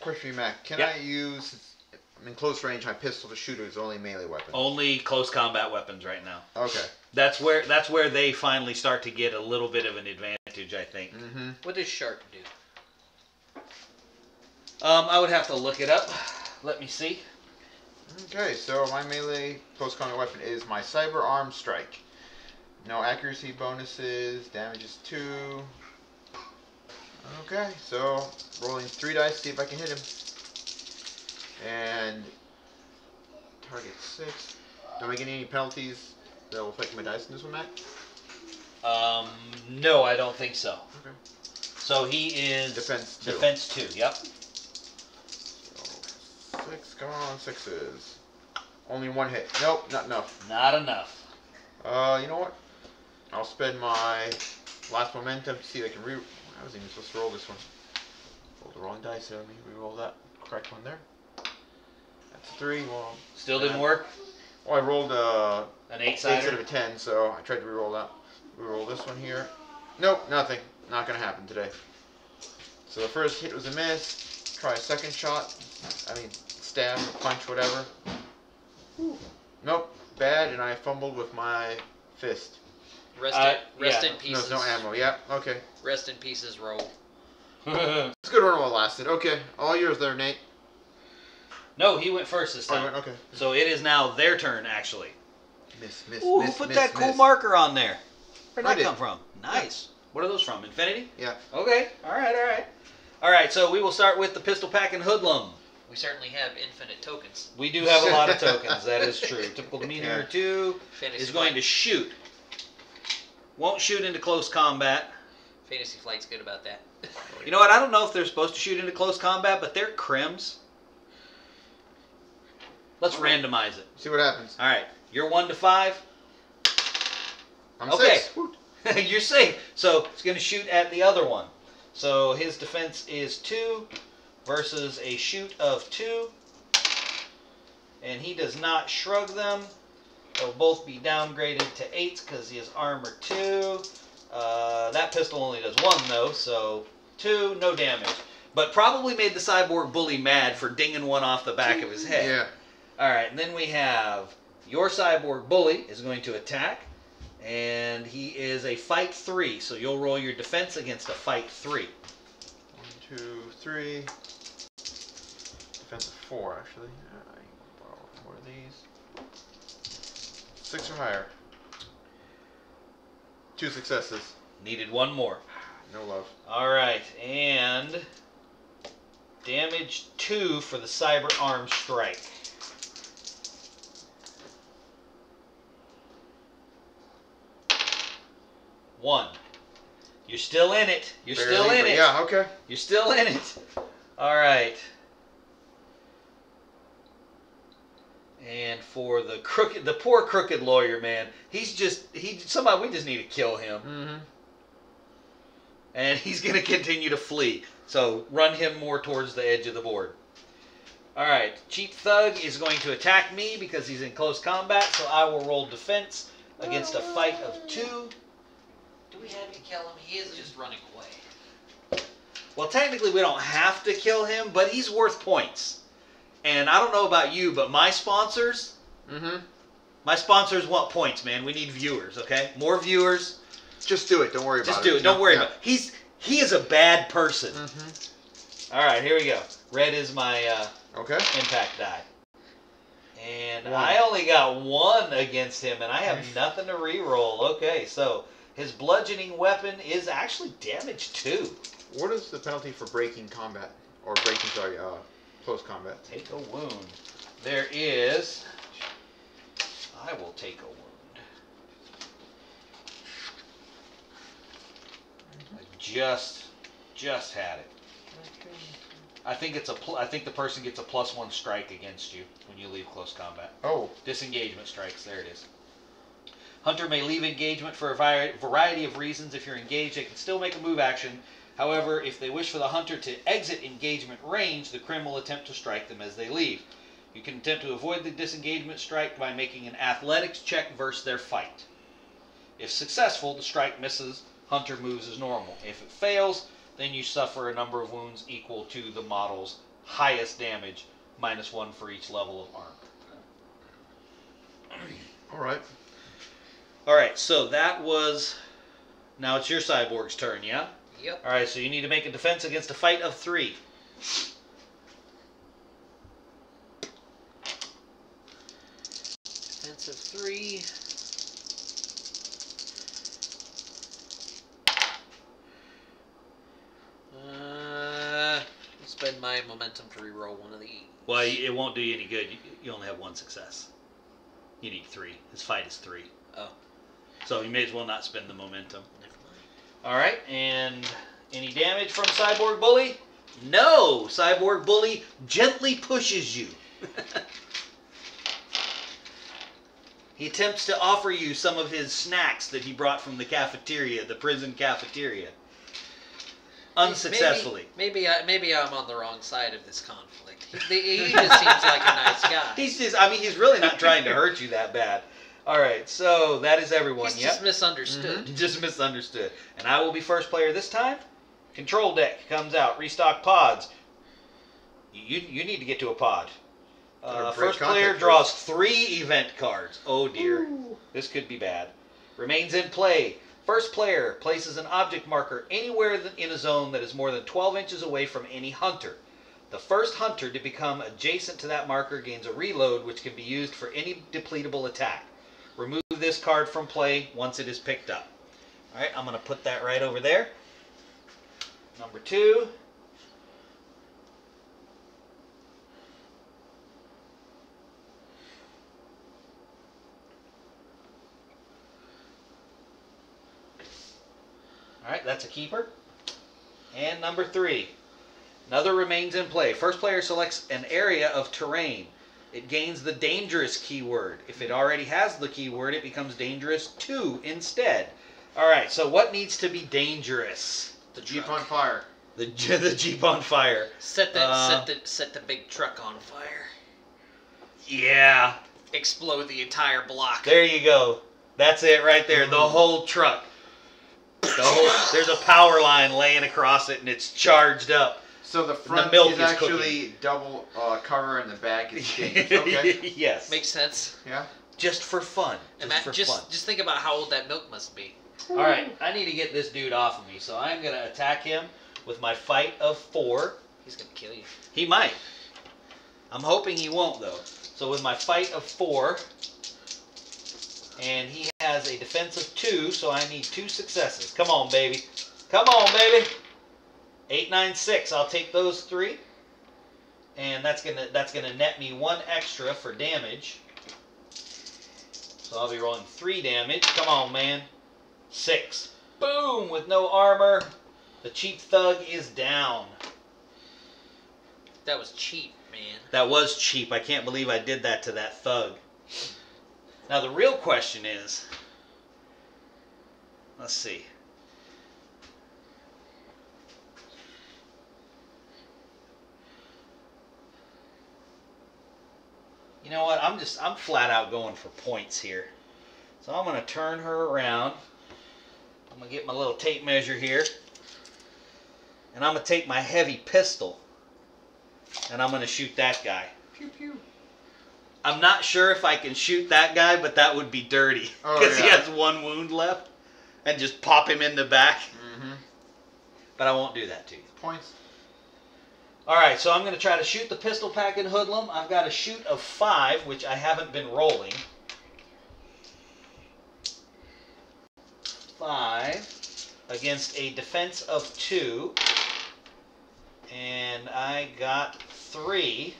Question for Mac. Can Yep. I use? I'm in close range. My pistol to shoot is only melee weapon. Only close combat weapons right now. Okay. That's where that's where they finally start to get a little bit of an advantage, I think. Mm-hmm. What does shark do? Um, I would have to look it up. Let me see. Okay, so my melee close combat weapon is my cyber arm strike. No accuracy bonuses. Damage is two. Okay, so rolling three dice, see if I can hit him. And target six. Don't I get any penalties that will affect my dice in this one, Matt? Um, no, I don't think so. Okay. So he is Defense two. defense two. Yep. So, six, come on, sixes. Only one hit. Nope, not enough. Not enough. Uh, you know what? I'll spend my last momentum to see if I can re. I wasn't even supposed to roll this one. Rolled the wrong dice. Let me re-roll that correct one there. That's three. Well, Still didn't work. well I rolled uh, An eight eight instead of a ten, so I tried to re-roll that. Re-roll this one here. Nope, nothing. Not gonna happen today. So the first hit was a miss. Try a second shot. I mean, stab, punch, whatever. Nope, bad, and I fumbled with my fist. Rest, Uh, in, rest yeah. in No, pieces. no ammo. Yep. Okay. Rest in pieces. Roll. It's a good run while it lasted. Okay, all yours there, Nate. no, he went first this Oh, time. went, okay. So it is now their turn, actually. Miss, miss, Ooh, miss, who put miss, that cool miss. marker on there? Where'd I that did. come from? Nice. What are those from? Infinity? Yeah. Okay. All right. All right. All right. So we will start with the pistol pack and hoodlum. We certainly have infinite tokens. We do have a lot of tokens. That is true. Typical demeanor Yeah. two Fantasy is going to shoot. Won't shoot into close combat. Fantasy Flight's good about that. You know what? I don't know if they're supposed to shoot into close combat, but they're crims. Let's randomize it. See what happens. All right. You're one to five. I'm Okay. six. You're safe. So it's going to shoot at the other one. So his defense is two versus a shoot of two. And he does not shrug them. They'll both be downgraded to eights because he has armor two. Uh, that pistol only does one though, so two, no damage. But probably made the cyborg bully mad for dinging one off the back of his head. Yeah. All right, and then we have your cyborg bully is going to attack, and he is a fight three. So you'll roll your defense against a fight three. One, two, three. Defensive four, actually. Six or higher. Two successes. Needed one more. No love. All right, and damage two for the cyber arm strike. One. You're still in it. You're still in it. Yeah, okay. You're still in it. All right. And for the crooked, the poor crooked lawyer man, he's just he. Somebody, we just need to kill him, Mm-hmm. and he's gonna continue to flee. So run him more towards the edge of the board. All right, cheap thug is going to attack me because he's in close combat. So I will roll defense against a fight of two. Do we have to kill him? He is just running away. Well, technically, we don't have to kill him, but he's worth points. And I don't know about you, but my sponsors, Mm-hmm. my sponsors want points, man. We need viewers, okay? More viewers. Just do it. Don't worry about it. Just do it. Don't Yeah, worry yeah. about it. He's he is a bad person. Mhm. All right, here we go. Red is my uh, Okay. impact die. And One. I only got one against him, and I have nothing to re-roll. Okay, so his bludgeoning weapon is actually damage two. What is the penalty for breaking combat or breaking? Sorry, uh, close combat. Take a wound. There is. I will take a wound. I just, just had it. I think it's a. I think the person gets a plus one strike against you when you leave close combat. Oh, Disengagement strikes. There it is. Hunter may leave engagement for a vari- variety of reasons. If you're engaged, they can still make a move action. However, if they wish for the hunter to exit engagement range, the crim will attempt to strike them as they leave. You can attempt to avoid the disengagement strike by making an athletics check versus their fight. If successful, the strike misses, hunter moves as normal. If it fails, then you suffer a number of wounds equal to the model's highest damage, minus one for each level of armor. all right. All right, so that was. Now it's your cyborg's turn, yeah? Yep. All right, so you need to make a defense against a fight of three. Defense of three. Uh, spend my momentum to reroll one of these. Well, it won't do you any good. You, you only have one success. You need three. His fight is three. Oh. So you may as well not spend the momentum. Never mind. All right, and any damage from Cyborg Bully? No! Cyborg Bully gently pushes you. he attempts to offer you some of his snacks that he brought from the cafeteria, the prison cafeteria. Unsuccessfully. Maybe, maybe I maybe I'm on the wrong side of this conflict. He, he just seems like a nice guy. He's just, I mean, he's really not trying to hurt you that bad. All right, so that is everyone. He's yep. just misunderstood. Just misunderstood. And I will be first player this time. Control deck comes out. Restock pods. You you need to get to a pod. Uh, first player contact draws three event cards. Oh dear, Ooh. this could be bad. Remains in play. First player places an object marker anywhere in a zone that is more than 12 inches away from any hunter. The first hunter to become adjacent to that marker gains a reload, which can be used for any depletable attack. Remove this card from play once it is picked up. All right, I'm going to put that right over there. Number two. All right, that's a keeper. And number three. Another remains in play. First player selects an area of terrain. It gains the dangerous keyword. If it already has the keyword, it becomes dangerous 2 instead. All right, so what needs to be dangerous? The Jeep truck. on fire. The, the Jeep on fire. Set that Uh, set the set the big truck on fire. Yeah, Explode the entire block. there you go. That's it right there. The whole truck. The whole, there's a power line laying across it, and it's charged up. So the front milk is is actually double uh, cover and the back is dangerous. Okay. yes. Makes sense. Yeah. just for fun. Just Ima- for just fun. just think about how old that milk must be. All right, I need to get this dude off of me, so I'm gonna attack him with my fight of four. He's gonna kill you. He might. I'm hoping he won't though. So with my fight of four, and he has a defense of two, so I need two successes. Come on, baby. Come on, baby. Eight, nine, six. I'll take those three, and that's gonna that's gonna net me one extra for damage. So I'll be rolling three damage. Come on, man. Six. Boom! With no armor, the cheap thug is down. That was cheap, man. That was cheap. I can't believe I did that to that thug. Now the real question is, let's see. You know what? I'm just I'm flat out going for points here. So I'm going to turn her around. I'm going to get my little tape measure here. and I'm gonna take my heavy pistol, and I'm gonna shoot that guy. Pew pew. I'm not sure if I can shoot that guy, but that would be dirty Oh, because he has one wound left, and just pop him in the back. Mm-hmm. But I won't do that to you. Points. All right, so I'm going to try to shoot the pistol pack in hoodlum. I've got a shoot of five, which I haven't been rolling. Five against a defense of two. And I got three.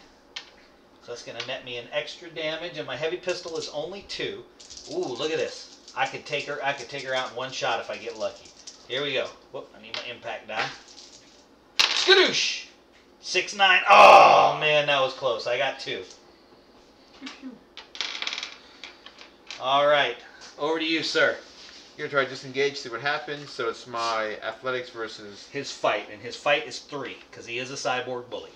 So that's going to net me an extra damage, and my heavy pistol is only two. Ooh, look at this. I could take her. I could take her out in one shot if I get lucky. Here we go. Whoop! I need my impact die. Skadoosh! Six nine. Oh man, that was close. I got two. All right, over to you, sir. You're gonna try to disengage, see what happens. So it's my athletics versus. His fight, and his fight is three because he is a cyborg bully.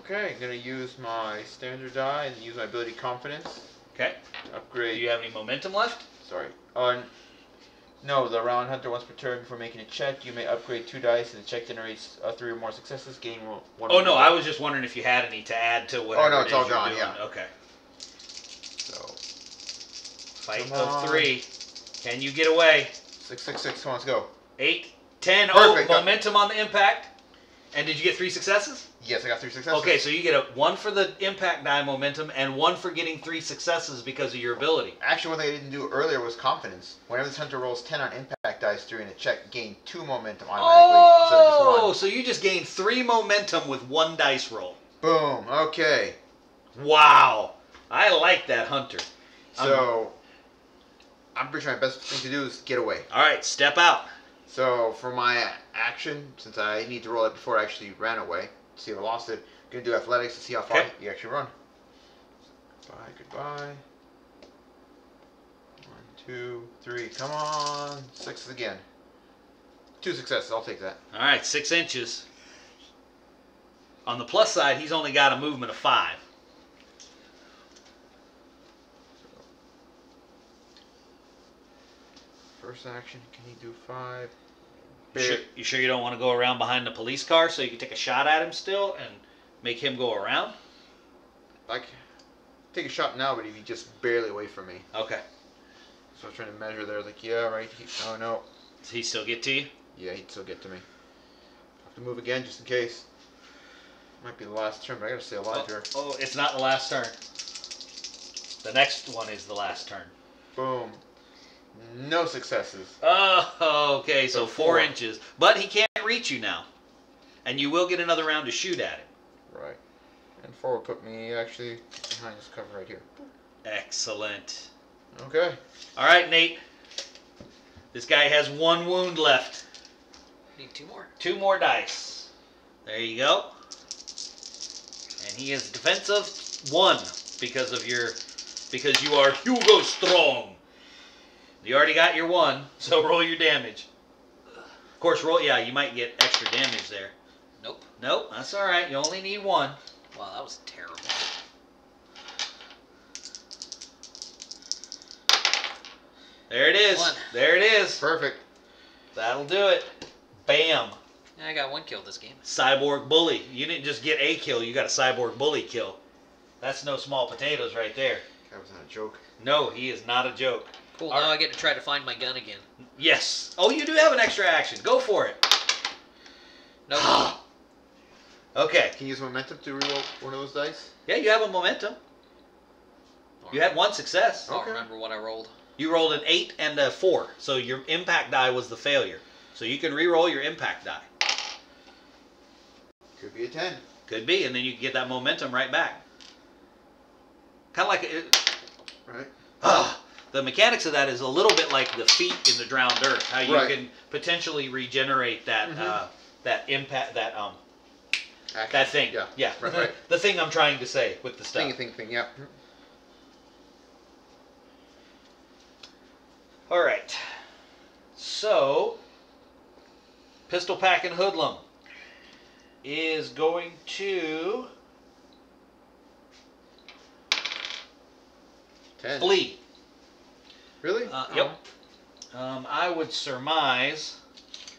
Okay, I'm gonna use my standard die and use my ability confidence. Okay. Upgrade. Do you have any momentum left? Sorry. On. No, the round hunter once per turn before making a check, you may upgrade two dice, and the check generates uh, three or more successes, gain one. one Oh no, momentum. I was just wondering if you had any to add to whatever. no, it it's is all gone, doing. yeah. Okay. So Fight Come of three. Can you get away? six, six, six. Come on, let's go. Eight, ten. Oh, Perfect. momentum on the impact. And did you get three successes? Yes, I got three successes. Okay, so you get a one for the impact die momentum and one for getting three successes because of your ability. Actually, one thing I didn't do earlier was confidence. Whenever this hunter rolls 10 on impact dice during a check, gain 2 momentum automatically instead of just Oh, one. so you just gain three momentum with one dice roll. Boom. Okay. Wow, I like that hunter. So, um, I'm pretty sure my best thing to do is get away. All right, step out. So, for my action, since I need to roll it before I actually ran away, see if I lost it, to do athletics to see how far Okay. you actually run. Bye, goodbye. One, two, three. Come on. Six again. Two successes. I'll take that. All right, six inches. On the plus side, he's only got a movement of five. First action, can he do five? You sure, you sure you don't want to go around behind the police car so you can take a shot at him still and make him go around? Like, take a shot now, but he'd be just barely away from me. Okay. So I was trying to measure there, like, yeah, right. He, oh no, Does he still get to you? yeah, he'd still get to me. Have to move again just in case. Might be the last turn, but I gotta stay alive Oh, here. oh, it's not the last turn. The next one is the last turn. Boom. No successes. Oh, okay, so, So four four. inches. But he can't reach you now. And you will get another round to shoot at him. Right. And four would put me actually behind this cover right here. Excellent. Okay. All right, Nate. This guy has one wound left. Need two more. Two more dice. There you go. And he is defensive one because of your because you are Hugo Strong. You already got your one, so roll your damage. Of course, roll. Yeah, you might get extra damage there. Nope. Nope, that's all right. You only need one. Wow, that was terrible. There it is. One. There it is. Perfect. That'll do it. Bam. Yeah, I got one kill this game. Cyborg bully. You didn't just get a kill. You got a cyborg bully kill. That's no small potatoes right there. That was not a joke. No, he is not a joke. Cool. All now right. I get to try to find my gun again. Yes. Oh, you do have an extra action. Go for it. Nope. Okay. Can you use momentum to reroll one of those dice? Yeah, you have a momentum. You had one success. I don't Okay. remember what I rolled. You rolled an eight and a four, so your impact die was the failure. So you can re-roll your impact die. Could be a 10. Could be, and then you can get that momentum right back. Kind of like it, Right? Ah, the mechanics of that is a little bit like the feet in the drowned earth. How you Right. can potentially regenerate that Mhm. uh, that impact that um Action. that thing. Yeah. yeah. Right, right. the thing I'm trying to say with the stuff. Thingy, thing, thing, yeah. All right. So, pistol packing hoodlum is going to 10. flee. Really? Uh, Oh. yep. Um, I would surmise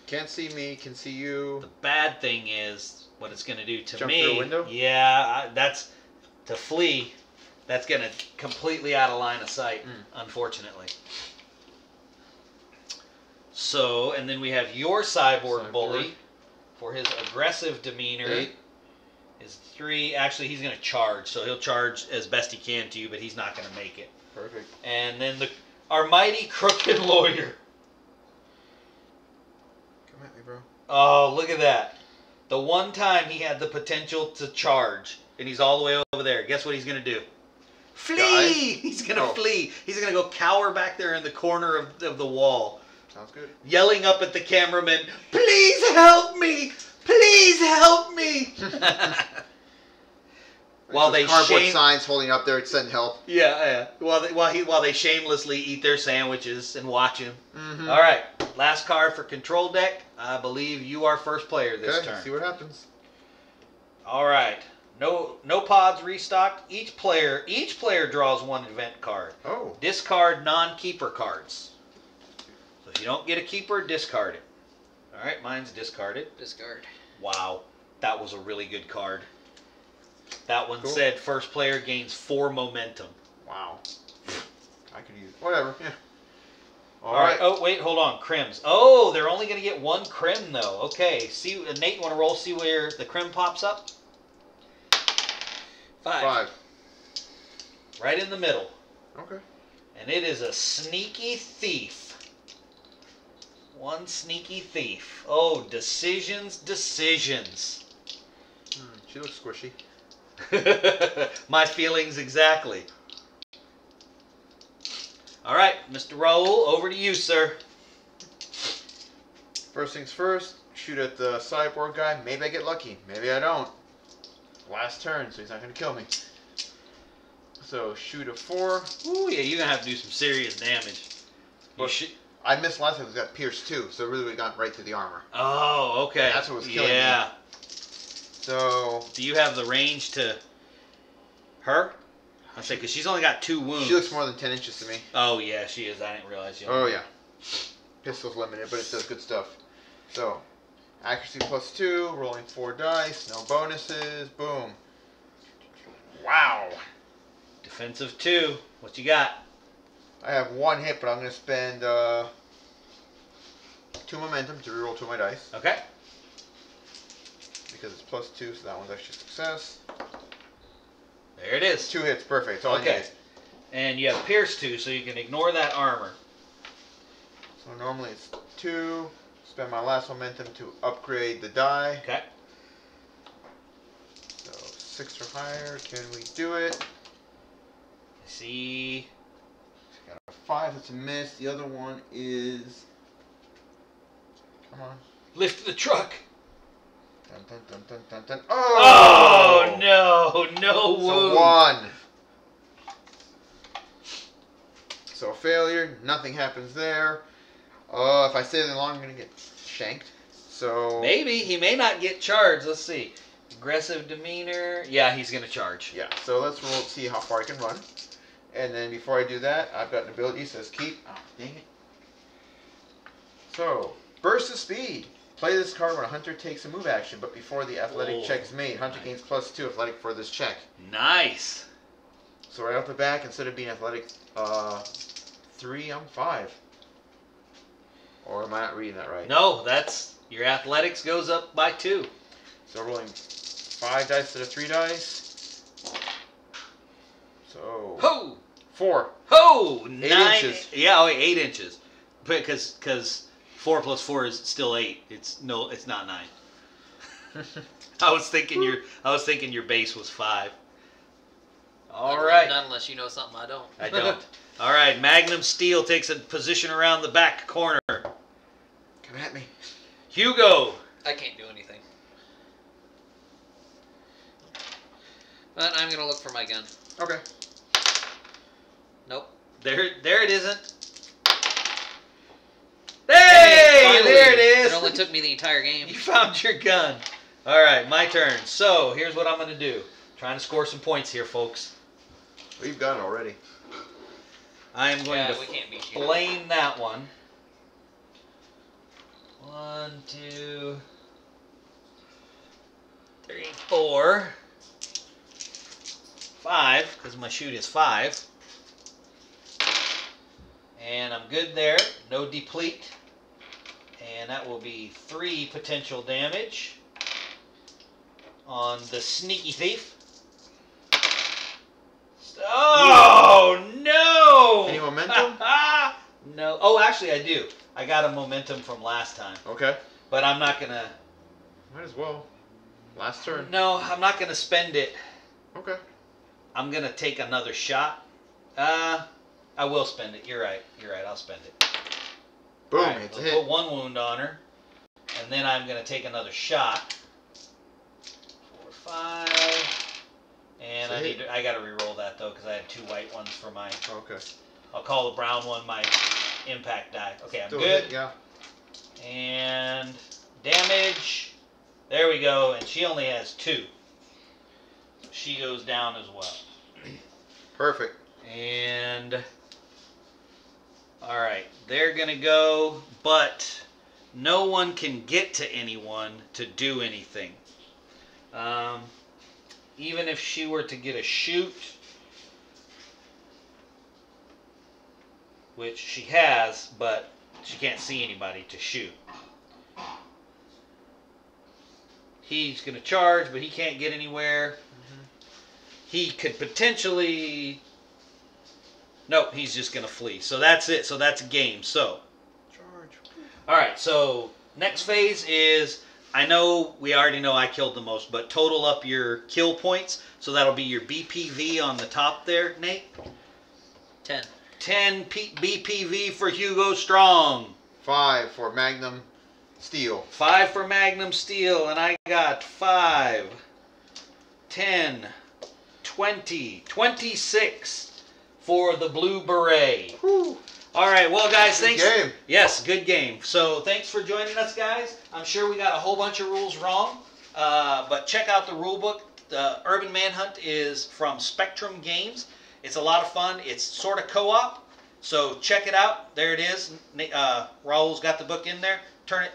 Can't see me, can see you. The bad thing is what it's going to do to Jump me. through a window? Yeah, I, that's to flee. That's going to completely out of line of sight, Mm. unfortunately. So, and then we have your cyborg, Cyborg. bully for his aggressive demeanor. Eight. Is three. Actually, he's going to charge, so he'll charge as best he can to you, but he's not going to make it. Perfect. And then the our mighty crooked lawyer. Come at me, bro. Oh, look at that. The one time he had the potential to charge, and he's all the way over there. Guess what he's going to do? Flee! Die? He's going to Oh. flee. He's going to go cower back there in the corner of, of the wall, Sounds good. yelling up at the cameraman, Please help me! Please help me! While they cardboard shame- signs holding up there, send help. yeah, yeah. While they, while, he, while they shamelessly eat their sandwiches and watch him. Mm-hmm. All right, last card for control deck. I believe you are first player this okay, turn. see what happens. All right. No no pods restocked. Each player each player draws one event card. Oh, Discard non-keeper cards. So if you don't get a keeper, discard it. All right, mine's discarded. Discard. Wow, that was a really good card. That one Cool. said first player gains four momentum. wow. I could use whatever. Yeah. All right. Oh wait, hold on. Crims. Oh, they're only gonna get one crim though. Okay. See, uh, Nate, want to roll? See where the crim pops up? Five. Five. Right in the middle. Okay. And it is a sneaky thief. One sneaky thief. Oh, decisions, decisions. Hmm, she looks squishy. My feelings exactly. All right, Mr. Raoul, over to you, sir. First things first, shoot at the cyborg guy. Maybe I get lucky. Maybe I don't. Last turn, so he's not gonna kill me. So shoot a four. Ooh, yeah, you're gonna have to do some serious damage. Well- I missed last time. It got pierced too, so it really would got right through the armor. Oh, okay. That's what was killing me. So Do you have the range to her? I say because she's only got two wounds. she looks more than ten inches to me. Oh yeah, she is. I didn't realize. You Oh yeah. Pistol's limited, but it does good stuff. So, accuracy plus two, rolling four dice, no bonuses, boom. Wow. Defensive two. What you got? I have one hit, but I'm gonna spend uh, two momentum to reroll two of my dice Okay. Because it's plus two, so that one's actually success. There it is. Two hits, perfect. That's all Okay. And you have Pierce two, so you can ignore that armor. So normally it's two. Spend my last momentum to upgrade the die. Okay. So six or higher. Can we do it? See. Got a five. That's a miss. The other one is. Come on. Lift the truck. Dun, dun, dun, dun, dun. Oh, Oh, no, no So one. So failure. Nothing happens there. Uh, if I stay there long, I'm gonna get shanked. So Maybe he may not get charged. Let's see. Aggressive demeanor. Yeah, he's gonna charge. yeah. So let's roll see how far I can run. And then before I do that, I've got an ability that says keep. Oh, dang it. So burst of speed. Play this card when a hunter takes a move action, but before the athletic Oh, check is made, hunter gains plus two athletic for this check. Nice. So right off the back, instead of being athletic uh, three, I'm five. Or am I not reading that right? No, that's your athletics goes up by two. So rolling five dice to the three dice. So Ho, four. ho, nine. inches. Yeah, oh, eight inches. Because because four plus four is still eight. It's no, it's not nine. I was thinking your I was thinking your base was five. All Not- right. Not unless you know something I don't. I don't. All right, Magnum Steel takes a position around the back corner. Come at me. Hugo. I can't do anything. But I'm gonna look for my gun. Okay. Nope. There, there it isn't. Hey, Finally. there it is. It only took me the entire game. You found your gun. All right, my turn. So here's what I'm gonna do. Trying to score some points here, folks. We've got it already. I am going Yeah, to we can't beat you. flame that one. One, two, three, four, five, because my shoot is five. And I'm good there. No deplete. And that will be three potential damage on the sneaky thief. Oh no! Any momentum? no. Oh, actually, I do. I got a momentum from last time, Okay. but I'm not gonna. Might as well. Last turn. No, I'm not gonna spend it. Okay. I'm gonna take another shot. Uh, I will spend it. You're right. You're right. I'll spend it. Boom. Alright, it's hit. Put one wound on her, and then I'm gonna take another shot. Four, five, and It's I need to, I gotta re-roll that though because I had two white ones for my. Okay. I'll call the brown one my impact die. Okay, I'm Still good. hit, yeah. And damage. There we go. And she only has two. So she goes down as well. Perfect. And all right, they're gonna go, but no one can get to anyone to do anything. Um, even if she were to get a shoot, which she has, but she can't see anybody to shoot. He's gonna charge, but he can't get anywhere. He could potentially Nope, he's just gonna flee. So that's it. So that's a game. So, Charge. all right. So next phase is I know we already know I killed the most, but total up your kill points. So that'll be your BPV on the top there, Nate. Ten. 10 P- BPV for Hugo Strong. Five for Magnum Steel. Five for Magnum Steel, and I got five, 10, 20, 26 for the Blue Beret. Whew. All right, well, guys, Good thanks. game. Yes, good game. So thanks for joining us, guys. I'm sure we got a whole bunch of rules wrong, uh, but check out the rule book. The Urban Manhunt is from Spectrum Games. It's a lot of fun. It's sort of co-op, so check it out. There it is. Uh, Raul's got the book in there. Turn it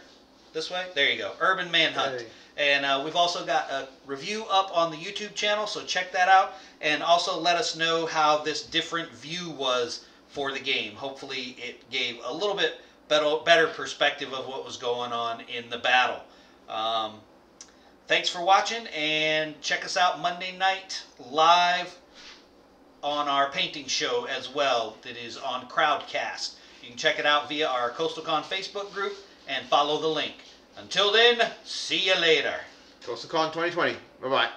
this way. There you go. Urban Manhunt. Hey. And uh, we've also got a review up on the YouTube channel, so check that out. And also let us know how this different view was for the game. Hopefully, it gave a little bit better, better perspective of what was going on in the battle. Um, thanks for watching, and check us out Monday night live on our painting show as well. That is on Crowdcast. You can check it out via our CoastalCon Facebook group and follow the link. Until then, see you later. CoastalCon 2020. Bye bye.